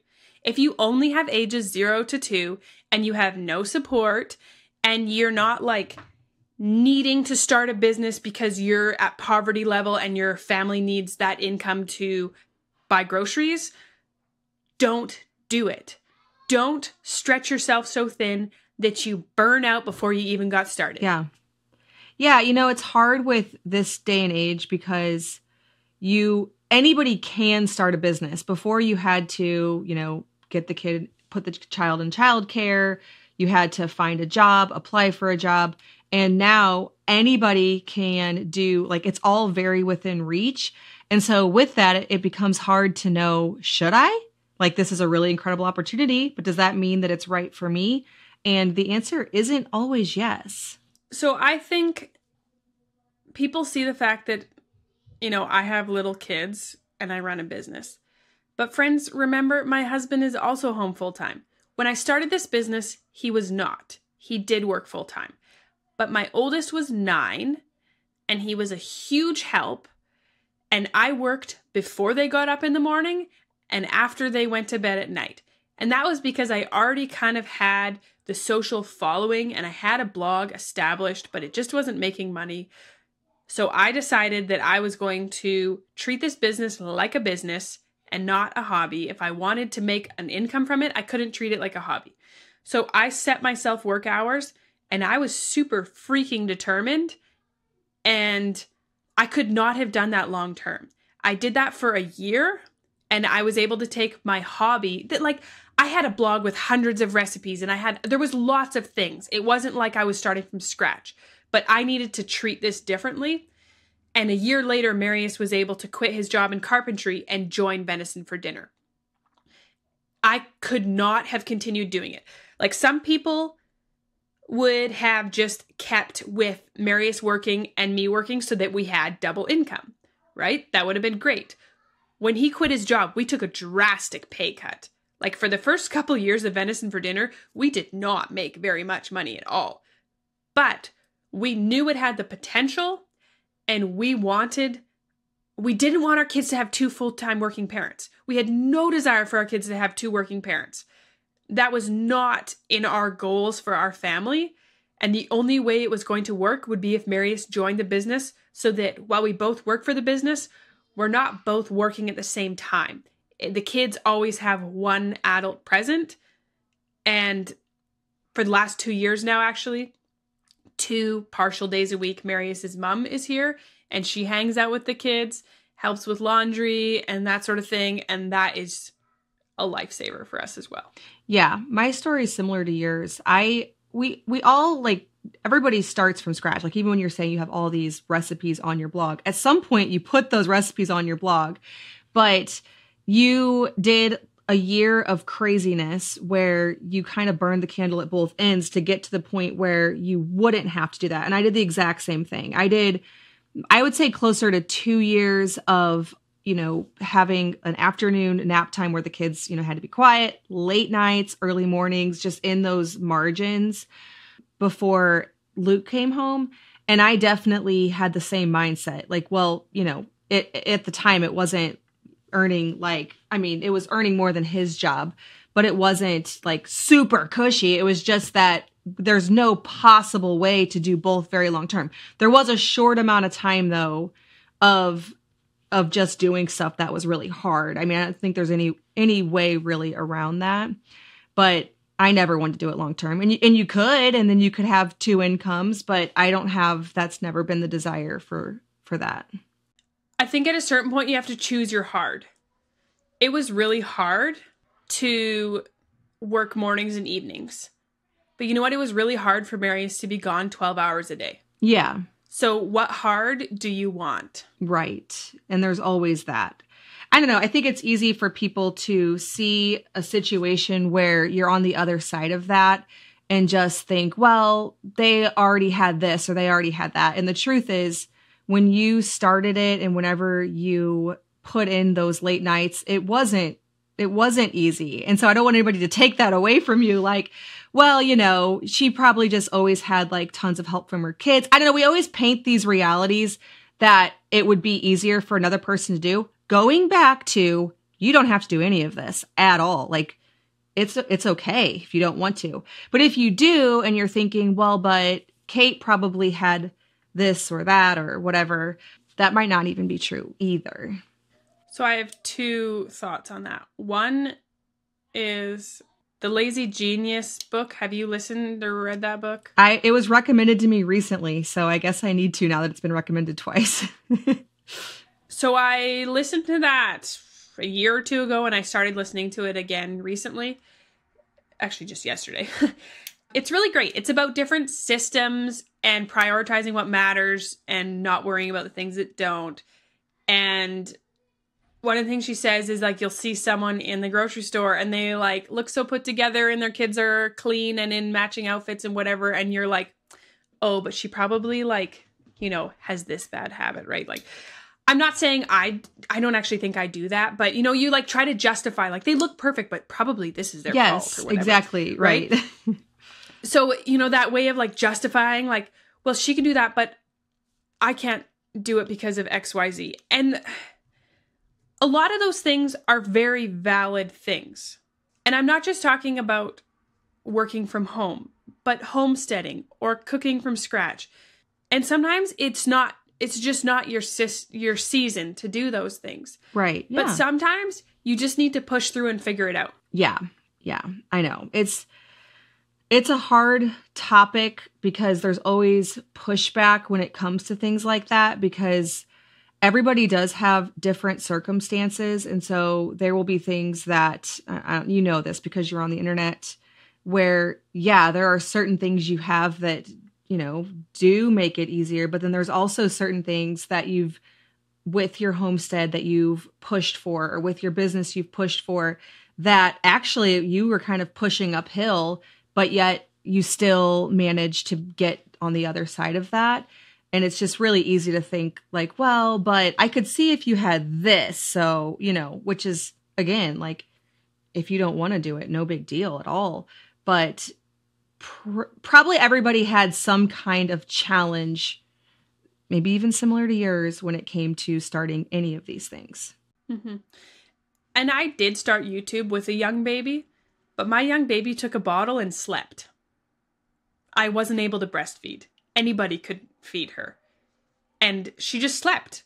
A: If you only have ages 0 to 2 and you have no support and you're not like needing to start a business because you're at poverty level and your family needs that income to buy groceries, don't do it. Don't stretch yourself so thin that you burn out before you even got started.
B: Yeah. Yeah, you know, it's hard with this day and age because you anybody can start a business. Before you had to, you know, get the kid put the child in childcare, you had to find a job, apply for a job, and now anybody can do like it's all very within reach. And so with that, it, it becomes hard to know should I? Like, this is a really incredible opportunity, but does that mean that it's right for me? And the answer isn't always yes.
A: So I think people see the fact that, you know, I have little kids and I run a business. But friends, remember, my husband is also home full time. When I started this business, he was not. He did work full time. But my oldest was nine and he was a huge help. And I worked before they got up in the morning and after they went to bed at night. And that was because I already kind of had the social following and I had a blog established, but it just wasn't making money. So I decided that I was going to treat this business like a business and not a hobby. If I wanted to make an income from it, I couldn't treat it like a hobby. So I set myself work hours and I was super freaking determined. And I could not have done that long term. I did that for a year and I was able to take my hobby that like I had a blog with hundreds of recipes and I had there was lots of things. It wasn't like I was starting from scratch, but I needed to treat this differently. And a year later Marius was able to quit his job in carpentry and join Venison for Dinner. I could not have continued doing it. Like some people would have just kept with Marius working and me working so that we had double income, right? That would have been great. When he quit his job, we took a drastic pay cut. Like for the first couple years of venison for dinner, we did not make very much money at all. But we knew it had the potential and we wanted we didn't want our kids to have two full-time working parents. We had no desire for our kids to have two working parents. That was not in our goals for our family. And the only way it was going to work would be if Marius joined the business so that while we both work for the business, we're not both working at the same time. The kids always have one adult present. And for the last two years now, actually, two partial days a week, Marius's mom is here and she hangs out with the kids, helps with laundry and that sort of thing. And that is a lifesaver for us as well.
B: Yeah, my story is similar to yours. I we we all like everybody starts from scratch. Like even when you're saying you have all these recipes on your blog, at some point you put those recipes on your blog, but you did a year of craziness where you kind of burned the candle at both ends to get to the point where you wouldn't have to do that. And I did the exact same thing. I did, I would say closer to two years of, you know, having an afternoon nap time where the kids, you know, had to be quiet, late nights, early mornings, just in those margins before Luke came home. And I definitely had the same mindset. Like, well, you know, it, at the time it wasn't earning like, I mean, it was earning more than his job, but it wasn't like super cushy. It was just that there's no possible way to do both very long term. There was a short amount of time though of of just doing stuff that was really hard. I mean, I don't think there's any any way really around that. But I never wanted to do it long term. And you, and you could and then you could have two incomes, but I don't have that's never been the desire for for that.
A: I think at a certain point you have to choose your hard. It was really hard to work mornings and evenings. But you know what? It was really hard for Marius to be gone 12 hours a day.
B: Yeah.
A: So, what hard do you want?
B: Right. And there's always that. I don't know. I think it's easy for people to see a situation where you're on the other side of that and just think, well, they already had this or they already had that. And the truth is, when you started it and whenever you put in those late nights, it wasn't it wasn't easy. And so I don't want anybody to take that away from you like, well, you know, she probably just always had like tons of help from her kids. I don't know, we always paint these realities that it would be easier for another person to do. Going back to you don't have to do any of this at all. Like it's it's okay if you don't want to. But if you do and you're thinking, well, but Kate probably had this or that or whatever, that might not even be true either.
A: So I have two thoughts on that. One is the Lazy Genius book. Have you listened or read that book?
B: I it was recommended to me recently, so I guess I need to now that it's been recommended twice. (laughs)
A: so I listened to that a year or two ago and I started listening to it again recently. Actually just yesterday. (laughs) It's really great. It's about different systems and prioritizing what matters and not worrying about the things that don't. And one of the things she says is like you'll see someone in the grocery store and they like look so put together and their kids are clean and in matching outfits and whatever and you're like oh but she probably like you know has this bad habit right? Like i'm not saying i i don't actually think i do that but you know you like try to justify like they look perfect but probably this is their
B: yes,
A: fault or whatever,
B: exactly right,
A: right? (laughs) so you know that way of like justifying like well she can do that but i can't do it because of xyz and a lot of those things are very valid things. And I'm not just talking about working from home, but homesteading or cooking from scratch. And sometimes it's not it's just not your sis your season to do those things.
B: Right. Yeah.
A: But sometimes you just need to push through and figure it out.
B: Yeah. Yeah. I know. It's it's a hard topic because there's always pushback when it comes to things like that because everybody does have different circumstances and so there will be things that uh, you know this because you're on the internet where yeah there are certain things you have that you know do make it easier but then there's also certain things that you've with your homestead that you've pushed for or with your business you've pushed for that actually you were kind of pushing uphill but yet you still managed to get on the other side of that and it's just really easy to think, like, well, but I could see if you had this. So, you know, which is, again, like, if you don't want to do it, no big deal at all. But pr- probably everybody had some kind of challenge, maybe even similar to yours, when it came to starting any of these things.
A: Mm-hmm. And I did start YouTube with a young baby, but my young baby took a bottle and slept. I wasn't able to breastfeed anybody could feed her. And she just slept.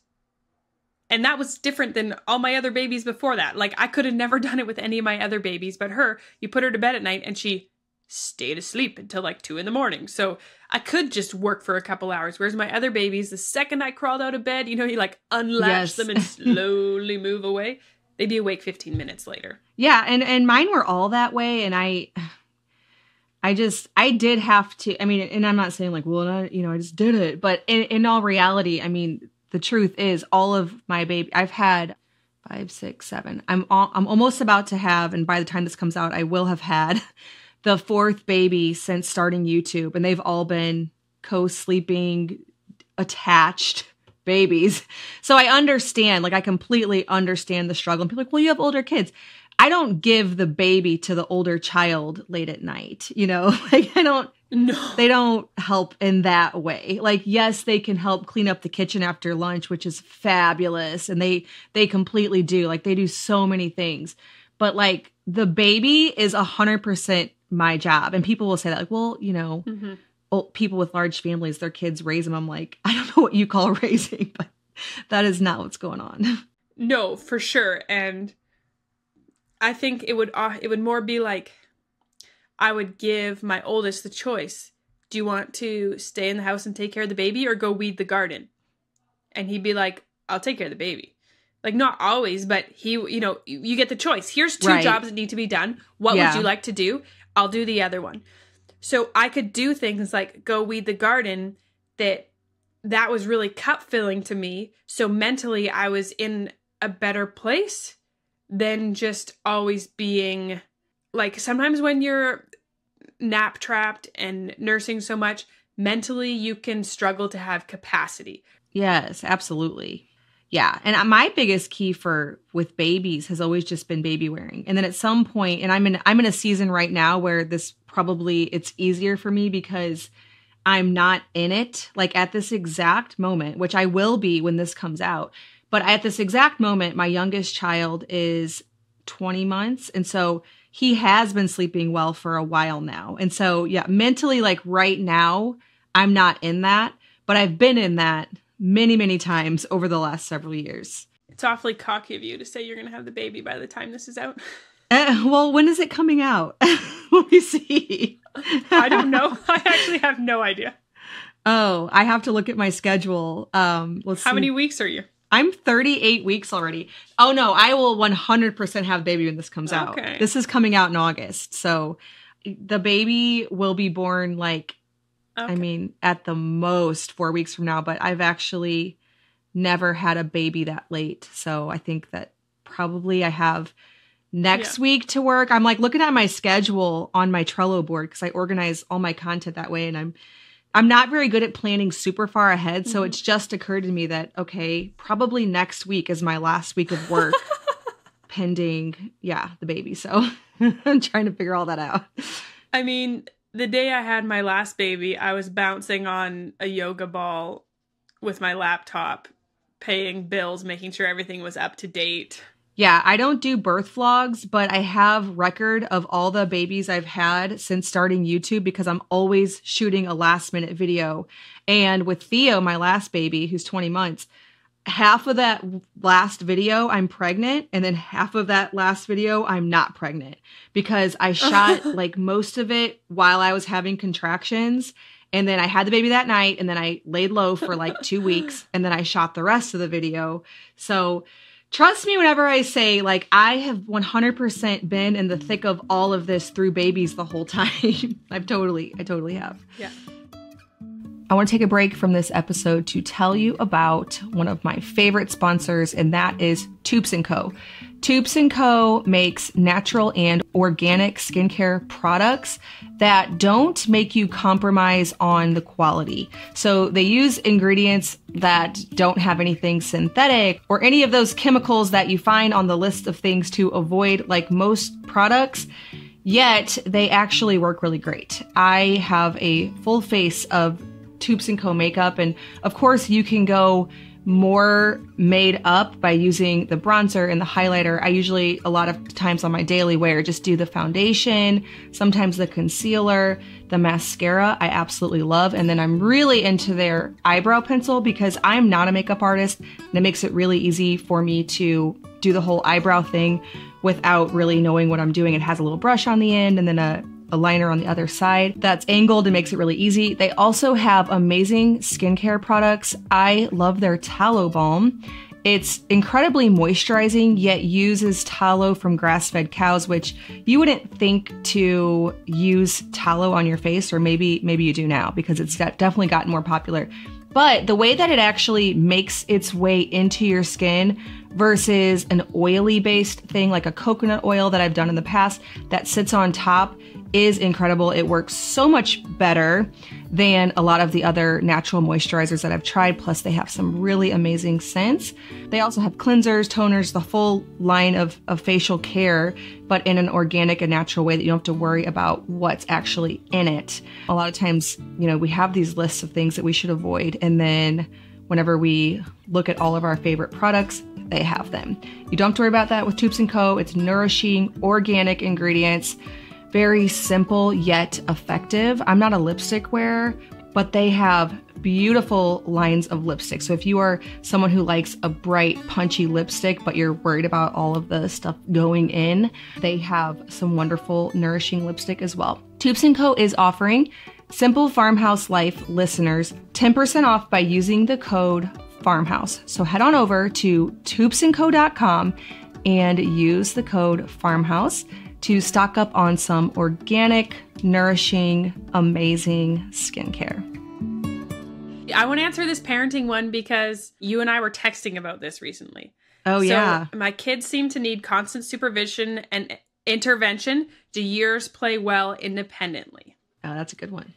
A: And that was different than all my other babies before that. Like, I could have never (laughs) done it with any of my other babies, but her, you put her to bed at night and she stayed asleep until like two in the morning. So I could just work for a couple hours. Whereas my other babies, the second I crawled out of bed, you know, you like unlatch yes. them and (laughs) slowly move away. They'd be awake 15 minutes later.
B: Yeah. And, and mine were all that way. And I, I just I did have to I mean and I'm not saying like well you know I just did it but in, in all reality I mean the truth is all of my baby I've had five six seven I'm all, I'm almost about to have and by the time this comes out I will have had (laughs) the fourth baby since starting YouTube and they've all been co-sleeping attached (laughs) babies. So I understand like I completely understand the struggle. And people like well you have older kids I don't give the baby to the older child late at night, you know? (laughs) Like I don't
A: no.
B: They don't help in that way. Like yes, they can help clean up the kitchen after lunch, which is fabulous, and they they completely do. Like they do so many things. But like the baby is a hundred percent my job. And people will say that, like, well, you know, mm-hmm. old, people with large families, their kids raise them. I'm like, (laughs) I don't know what you call (laughs) raising, but that is not what's going on.
A: No, for sure. And I think it would uh, it would more be like I would give my oldest the choice. Do you want to stay in the house and take care of the baby or go weed the garden? And he'd be like, I'll take care of the baby. Like not always, but he you know, you get the choice. Here's two right. jobs that need to be done. What yeah. would you like to do? I'll do the other one. So I could do things like go weed the garden that that was really cup filling to me. So mentally I was in a better place than just always being like sometimes when you're nap trapped and nursing so much, mentally you can struggle to have capacity.
B: Yes, absolutely. Yeah, and my biggest key for with babies has always just been baby wearing. And then at some point and I'm in I'm in a season right now where this probably it's easier for me because I'm not in it like at this exact moment, which I will be when this comes out. But at this exact moment, my youngest child is 20 months. And so he has been sleeping well for a while now. And so, yeah, mentally, like right now, I'm not in that, but I've been in that many, many times over the last several years.
A: It's awfully cocky of you to say you're going to have the baby by the time this is out.
B: Uh, (laughs) well, when is it coming out? (laughs) Let me see.
A: I don't know. (laughs) I actually have no idea.
B: Oh, I have to look at my schedule. Um, let's
A: How
B: see.
A: many weeks are you?
B: I'm 38 weeks already. Oh no, I will 100% have baby when this comes out. Okay. This is coming out in August. So the baby will be born like
A: Okay.
B: I mean, at the most four weeks from now, but I've actually never had a baby that late. So I think that probably I have next week to work. I'm like looking at my schedule on my Trello board because I organize all my content that way. And I'm I'm not very good at planning super far ahead. So
A: Mhm.
B: it's just occurred to me that okay, probably next week is my last week of work (laughs) pending, yeah, the baby. So (laughs) I'm trying to figure all that out.
A: I mean, the day I had my last baby, I was bouncing on a yoga ball with my laptop, paying bills, making sure everything was up to date.
B: Yeah, I don't do birth vlogs, but I have record of all the babies I've had since starting YouTube because I'm always shooting a last minute video. And with Theo, my last baby, who's 20 months, half of that last video I'm pregnant and then half of that last video I'm not pregnant because I (laughs) shot like most of it while I was having contractions and then I had the baby that night and then I laid low for like 2 weeks and then I shot the rest of the video. So trust me whenever I say like I have 100% been in the thick of all of this through babies the whole (laughs) time. I've totally I totally have.
A: Yeah.
B: I want to take a break from this episode to tell you about one of my favorite sponsors, and that is Toups & Co. Toups & Co. makes natural and organic skincare products that don't make you compromise on the quality. So they use ingredients that don't have anything synthetic or any of those chemicals that you find on the list of things to avoid like most products. Yet they actually work really great. I have a full face of Toups & Co makeup and of course you can go more made up by using the bronzer and the highlighter. I usually a lot of times on my daily wear just do the foundation, sometimes the concealer, the mascara I absolutely love and then I'm really into their eyebrow pencil because I'm not a makeup artist and it makes it really easy for me to do the whole eyebrow thing without really knowing what I'm doing. It has a little brush on the end and then a a liner on the other side that's angled and makes it really easy. They also have amazing skincare products. I love their tallow balm. It's incredibly moisturizing, yet uses tallow from grass fed cows, which you wouldn't think to use tallow on your face, or maybe maybe you do now because it's definitely gotten more popular. But the way that it actually makes its way into your skin versus an oily based thing like a coconut oil that I've done in the past that sits on top is incredible. It works so much better than a lot of the other natural moisturizers that I've tried. Plus, they have some really amazing scents. They also have cleansers, toners, the full line of, of facial care, but in an organic and natural way that you don't have to worry about what's actually in it. A lot of times, you know, we have these lists of things that we should avoid, and then whenever we look at all of our favorite products, they have them. You don't have to worry about that with Toups & Co. It's nourishing, organic ingredients very simple yet effective. I'm not a lipstick wearer, but they have beautiful lines of lipstick. So if you are someone who likes a bright, punchy lipstick, but you're worried about all of the stuff going in, they have some wonderful, nourishing lipstick as well. Toups & Co. is offering Simple Farmhouse Life listeners 10% off by using the code FARMHOUSE. So head on over to toupsandco.com and use the code FARMHOUSE to stock up on some organic, nourishing, amazing skincare.
A: I want to answer this parenting one because you and I were texting about this recently.
B: Oh,
A: so
B: yeah.
A: My kids seem to need constant supervision and intervention. Do yours play well independently?
B: Oh, that's a good one.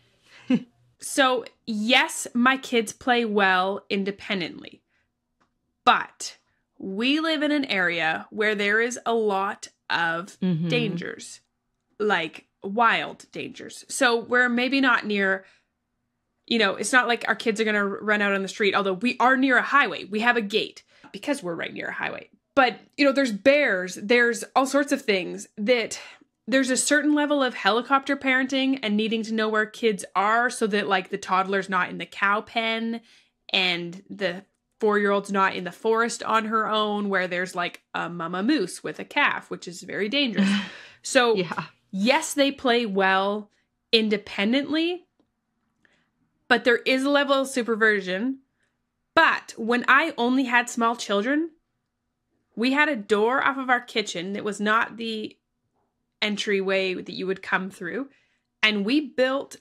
A: So, yes, my kids play well independently. But we live in an area where there is a lot of
B: Mhm.
A: dangers, like wild dangers. So we're maybe not near, you know, it's not like our kids are going to run out on the street, although we are near a highway. We have a gate because we're right near a highway. But, you know, there's bears, there's all sorts of things that there's a certain level of helicopter parenting and needing to know where kids are so that, like, the toddler's not in the cow pen and the four year old's not in the forest on her own where there's like a mama moose with a calf, which is very dangerous. (laughs) So,
B: Yeah.
A: yes, they play well independently, but there is a level of supervision. But when I only had small children, we had a door off of our kitchen that was not the entryway that you would come through. And we built,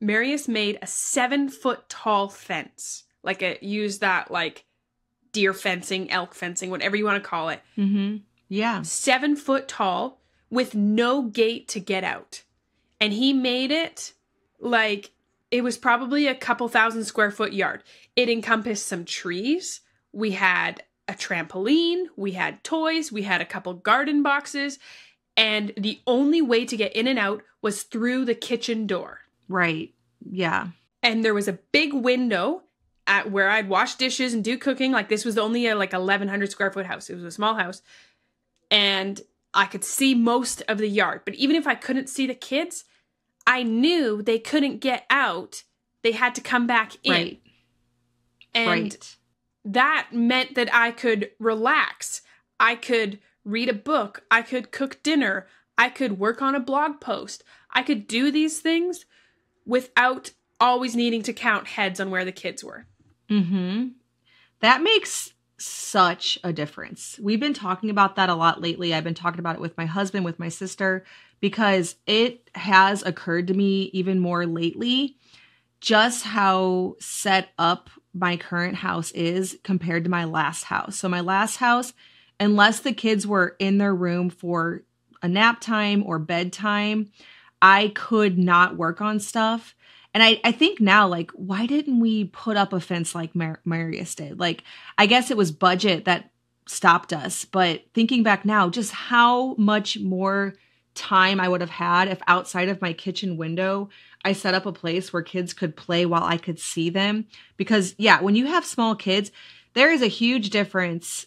A: Marius made a seven foot tall fence. Like a use that like deer fencing, elk fencing, whatever you want to call it.
B: Mm-hmm. Yeah.
A: Seven foot tall with no gate to get out. And he made it like it was probably a couple thousand square foot yard. It encompassed some trees. We had a trampoline, we had toys, we had a couple garden boxes, and the only way to get in and out was through the kitchen door.
B: Right. Yeah.
A: And there was a big window at where I'd wash dishes and do cooking. Like this was only a like 1100 square foot house. It was a small house. And I could see most of the yard. But even if I couldn't see the kids, I knew they couldn't get out. They had to come back in.
B: Right.
A: And
B: right.
A: that meant that I could relax. I could read a book. I could cook dinner. I could work on a blog post. I could do these things without always needing to count heads on where the kids were.
B: Mm-hmm. That makes such a difference. We've been talking about that a lot lately. I've been talking about it with my husband, with my sister, because it has occurred to me even more lately just how set up my current house is compared to my last house. So, my last house, unless the kids were in their room for a nap time or bedtime, I could not work on stuff. And I, I think now, like, why didn't we put up a fence like Mar- Marius did? Like, I guess it was budget that stopped us. But thinking back now, just how much more time I would have had if outside of my kitchen window, I set up a place where kids could play while I could see them. Because, yeah, when you have small kids, there is a huge difference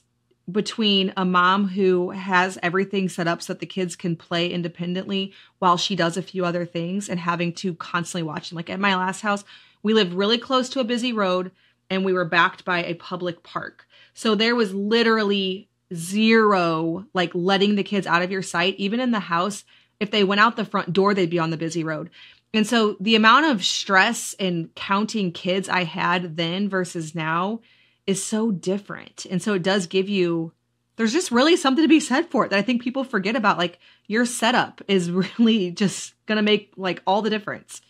B: between a mom who has everything set up so that the kids can play independently while she does a few other things and having to constantly watch. Like at my last house, we lived really close to a busy road and we were backed by a public park. So there was literally zero like letting the kids out of your sight. Even in the house, if they went out the front door, they'd be on the busy road. And so the amount of stress and counting kids I had then versus now is so different. And so it does give you there's just really something to be said for it that I think people forget about. Like your setup is (laughs) really just gonna make like all the difference.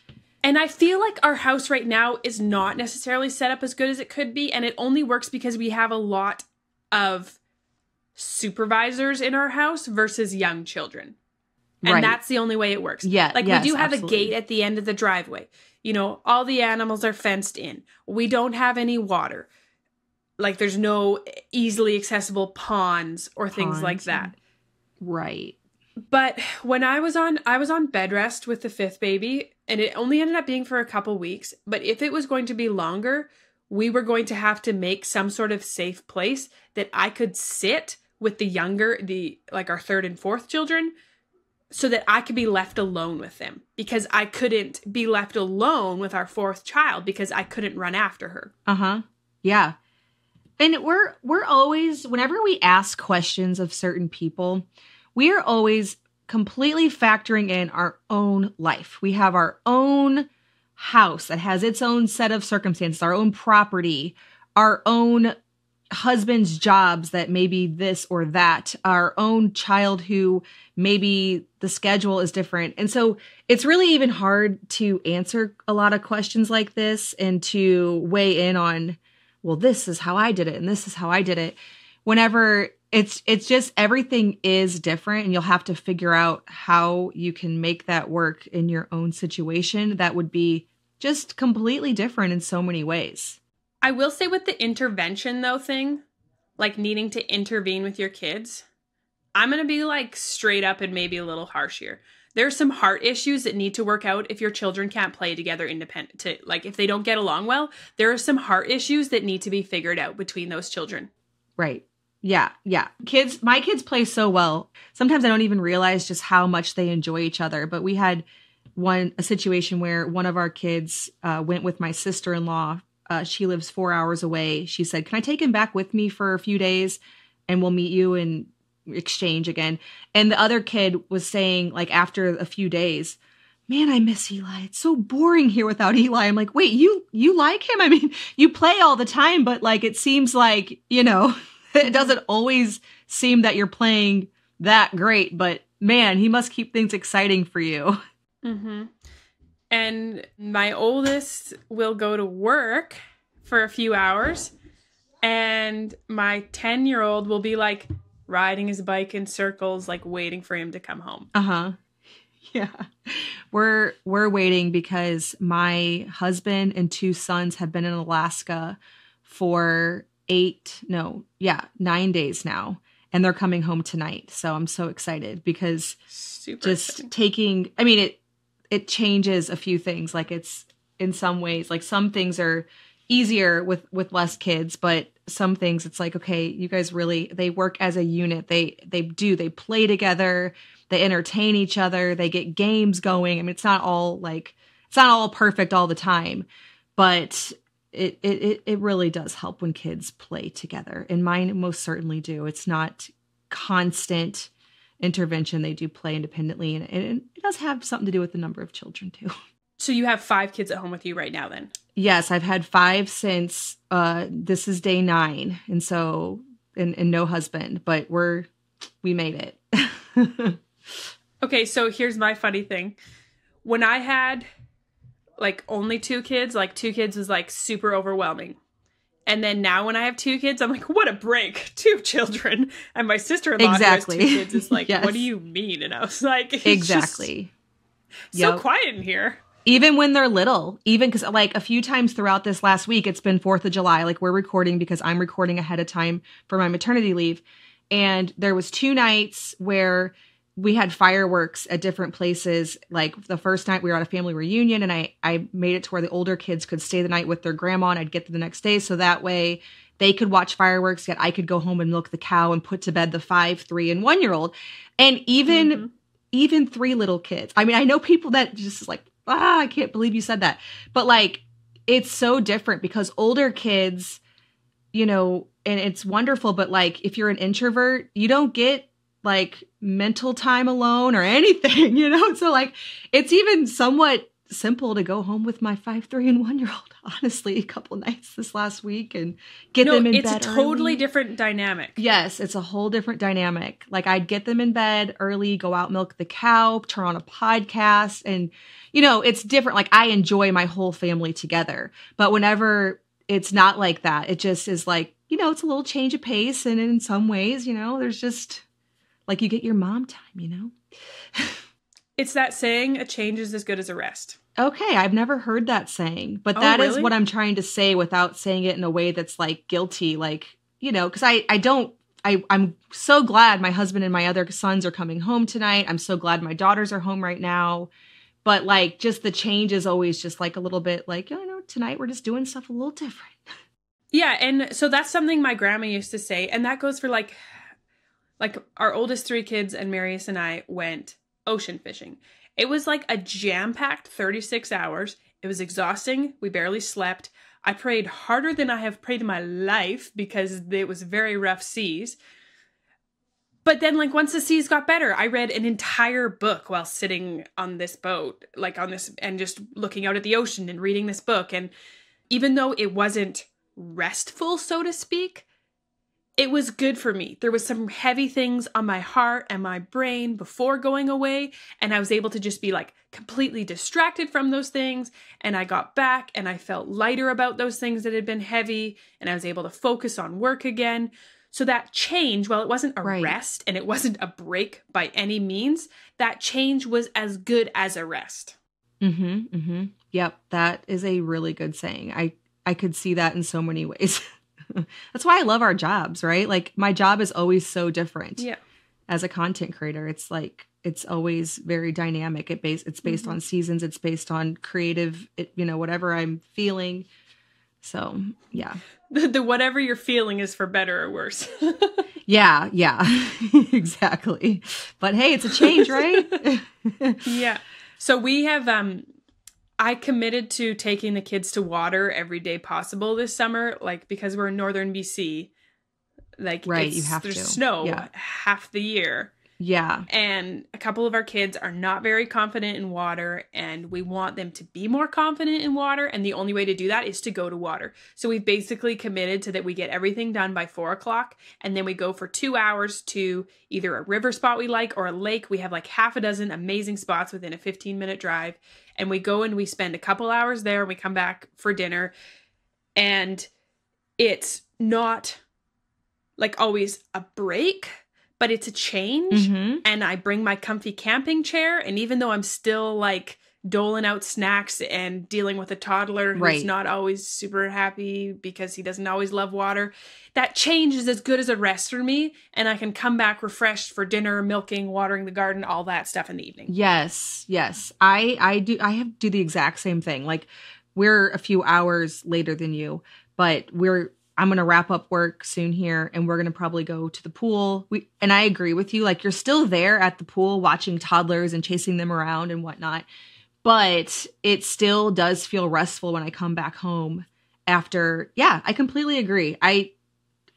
A: And I feel like our house right now is not necessarily set up as good as it could be. And it only works because we have a lot of supervisors in our house versus young children. And
B: Right.
A: that's the only way it works.
B: Yeah,
A: Like
B: yes,
A: we do have
B: absolutely.
A: a gate at the end of the driveway. You know, all the animals are fenced in. We don't have any water. Like there's no easily accessible ponds or things like that.
B: Right.
A: But when I was on I was on bed rest with the fifth baby and it only ended up being for a couple weeks, but if it was going to be longer, we were going to have to make some sort of safe place that I could sit with the younger the like our third and fourth children so that I could be left alone with them because I couldn't be left alone with our fourth child because I couldn't run after her.
B: Uh-huh. Yeah. And we're we're always whenever we ask questions of certain people, we are always completely factoring in our own life. We have our own house that has its own set of circumstances, our own property, our own husband's jobs that maybe this or that, our own child who maybe the schedule is different. And so it's really even hard to answer a lot of questions like this and to weigh in on, well, this is how I did it and this is how I did it. Whenever it's it's just everything is different and you'll have to figure out how you can make that work in your own situation that would be just completely different in so many ways.
A: I will say with the intervention though thing, like needing to intervene with your kids, I'm going to be like straight up and maybe a little harsh here. There are some heart issues that need to work out if your children can't play together independent to like if they don't get along well, there are some heart issues that need to be figured out between those children.
B: Right. Yeah, yeah. Kids, my kids play so well. Sometimes I don't even realize just how much they enjoy each other. But we had one a situation where one of our kids uh, went with my sister in law. Uh, she lives four hours away. She said, "Can I take him back with me for a few days, and we'll meet you and exchange again?" And the other kid was saying, like after a few days, man i miss eli it's so boring here without eli i'm like wait you you like him i mean (laughs) you play all the time but like it seems like you know (laughs) it doesn't always seem that you're playing that great but man, he must keep things exciting for you. (laughs)
A: Mm-hmm. And my oldest will go to work for a few hours, and my 10 year old will be like riding his bike in circles, like waiting for him to come home.
B: Uh huh. (laughs) Yeah. We're we're waiting because my husband and two sons have been in Alaska for 8 no, yeah, 9 days now and they're coming home tonight. So I'm so excited because
A: Super
B: just
A: exciting.
B: taking I mean it it changes a few things like it's in some ways like some things are easier with with less kids but some things it's like okay you guys really they work as a unit. They they do they play together they entertain each other they get games going. I mean it's not all like it's not all perfect all the time but it it it- really does help when kids play together and mine most certainly do. It's not constant intervention. They do play independently and it, it does have something to do with the number of children too (laughs)
A: So you have five kids at home with you right now, then?
B: Yes, I've had five since uh this is day nine, and so and, and no husband, but we're we made it. (laughs)
A: Okay, so here's my funny thing. When I had like only two kids, like two kids was like super overwhelming. And then now when I have two kids, I'm like, what a break. (laughs) Two children. And my sister-in-law
B: Exactly.
A: who has two kids is (laughs) like,
B: Yes.
A: what do you mean? And I was like, it's
B: exactly.
A: so
B: Yep.
A: quiet in here.
B: Even when they're little, even because like a few times throughout this last week, it's been Fourth of July. Like we're recording because I'm recording ahead of time for my maternity leave, and there was two nights where we had fireworks at different places. Like the first night we were at a family reunion, and I I made it to where the older kids could stay the night with their grandma, and I'd get them the next day, so that way they could watch fireworks. Yet I could go home and milk the cow and put to bed the five, three, and one year old, and even
A: Mhm.
B: even three little kids. I mean, I know people that just like, ah, I can't believe you said that. But like, it's so different because older kids, you know, and it's wonderful, but like, if you're an introvert, you don't get like mental time alone or (laughs) anything, you know? So like, it's even somewhat simple to go home with my five, three, and one year old, (laughs) honestly, a couple nights this last week and get
A: no,
B: them in bed.
A: it's a totally
B: early.
A: different dynamic.
B: Yes, it's a whole different dynamic. Like I'd get them in bed early, go out milk the cow, turn on a podcast and you know, it's different. Like I enjoy my whole family together. But whenever it's not like that, it just is like, you know, it's a little change of pace and in some ways, you know, there's just like you get your mom time, you know. (laughs)
A: It's that saying, a change is as good as a rest.
B: Okay, I've never heard that saying, but
A: Oh,
B: that is
A: really?
B: what I'm trying to say without saying it in a way that's like guilty, like you know, because I I don't I I'm so glad my husband and my other sons are coming home tonight. I'm so glad my daughters are home right now, but like just the change is always just like a little bit like oh, you know tonight we're just doing stuff a little different. (laughs)
A: Yeah, and so that's something my grandma used to say, and that goes for like like our oldest three kids and Marius and I went ocean fishing. It was like a jam-packed 36 hours. It was exhausting. We barely slept. I prayed harder than I have prayed in my life because it was very rough seas. But then like once the seas got better, I read an entire book while sitting on this boat, like on this and just looking out at the ocean and reading this book and even though it wasn't restful, so to speak, it was good for me. There was some heavy things on my heart and my brain before going away, and I was able to just be like completely distracted from those things. And I got back and I felt lighter about those things that had been heavy, and I was able to focus on work again. So that change, while it wasn't a
B: Right.
A: rest and it wasn't a break by any means, that change was as good as a rest.
B: Mm-hmm. Mm-hmm. Yep, that is a really good saying. I I could see that in so many ways. (laughs) (laughs) That's why I love our jobs, right? Like my job is always so different.
A: Yeah.
B: As a content creator, it's like it's always very dynamic. It base it's based
A: Mhm.
B: on seasons. It's based on creative. It, you know whatever I'm feeling. So yeah, (laughs)
A: The, the whatever you're feeling is for better or worse. (laughs)
B: yeah, yeah, exactly. But hey, it's a change, right?
A: yeah. So we have um I committed to taking the kids to water every day possible this summer, like because we're in northern BC. Like
B: Right,
A: it's-
B: you have
A: there's
B: to.
A: snow
B: Yeah.
A: half the year.
B: Yeah.
A: And a couple of our kids are not very confident in water, and we want them to be more confident in water. And the only way to do that is to go to water. So we've basically committed to that we get everything done by four o'clock, and then we go for two hours to either a river spot we like or a lake. We have like half a dozen amazing spots within a 15 minute drive. And we go and we spend a couple hours there, and we come back for dinner. And it's not like always a break but it's a change
B: Mhm.
A: and I bring my comfy camping chair and even though I'm still like doling out snacks and dealing with a toddler who's
B: Right.
A: not always super happy because he doesn't always love water, that change is as good as a rest for me and I can come back refreshed for dinner, milking, watering the garden, all that stuff in the evening.
B: Yes, yes. I I do I have do the exact same thing. Like we're a few hours later than you, but we're I'm going to wrap up work soon here and we're going to probably go to the pool. We and I agree with you like you're still there at the pool watching toddlers and chasing them around and whatnot. But it still does feel restful when I come back home after yeah, I completely agree. I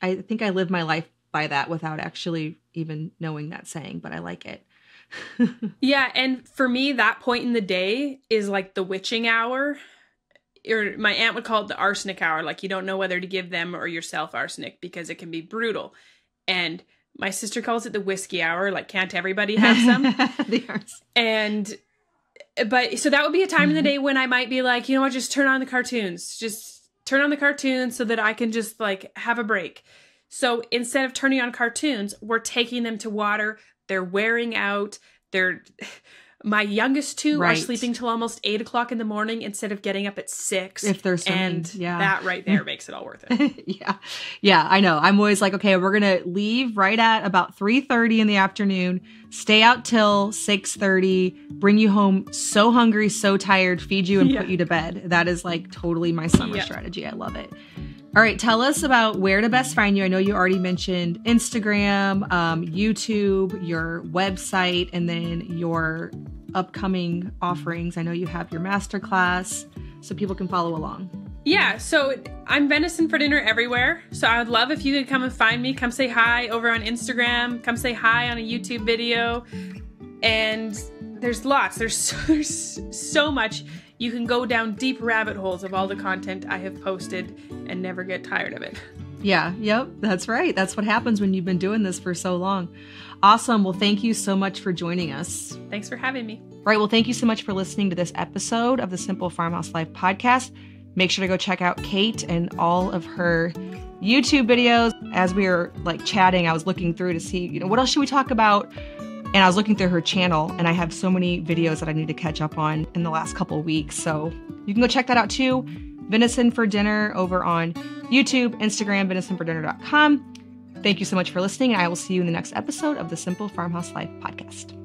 B: I think I live my life by that without actually even knowing that saying, but I like it. (laughs)
A: Yeah, and for me, that point in the day is like the witching hour. Or my aunt would call it the arsenic hour. Like you don't know whether to give them or yourself arsenic because it can be brutal. And my sister calls it the whiskey hour. Like, can't everybody have some? (laughs) And but so that would be a time in the mm-hmm. day when I might be like, you know what, just turn on the cartoons. Just turn on the cartoons so that I can just like have a break. So instead of turning on cartoons, we're taking them to water. They're wearing out. They're my youngest two
B: Right.
A: are sleeping till almost eight o'clock in the morning instead of getting up at six.
B: If they're swimming,
A: and
B: yeah.
A: that right there (laughs) makes it all worth it. (laughs)
B: yeah. Yeah, I know. I'm always like, okay, we're gonna leave right at about 3:30 in the afternoon, stay out till 6:30, bring you home so hungry, so tired, feed you and (laughs)
A: Yeah.
B: put you to bed. That is like totally my summer
A: Yeah.
B: strategy. I love it. All right, tell us about where to best find you. I know you already mentioned Instagram, um, YouTube, your website, and then your upcoming offerings. I know you have your masterclass, so people can follow along.
A: Yeah, so I'm venison for dinner everywhere. So I would love if you could come and find me. Come say hi over on Instagram. Come say hi on a YouTube video. And there's lots. There's so, (laughs) there's so much. You can go down deep rabbit holes of all the content I have posted and never get tired of it.
B: Yeah, yep, that's right. That's what happens when you've been doing this for so long. Awesome. Well, thank you so much for joining us.
A: Thanks for having me.
B: All right. Well, thank you so much for listening to this episode of the Simple Farmhouse Life podcast. Make sure to go check out Kate and all of her YouTube videos. As we were like chatting, I was looking through to see, you know, what else should we talk about? And I was looking through her channel, and I have so many videos that I need to catch up on in the last couple weeks. So you can go check that out too. Venison for Dinner over on YouTube, Instagram, venisonfordinner.com. Thank you so much for listening, and I will see you in the next episode of the Simple Farmhouse Life podcast.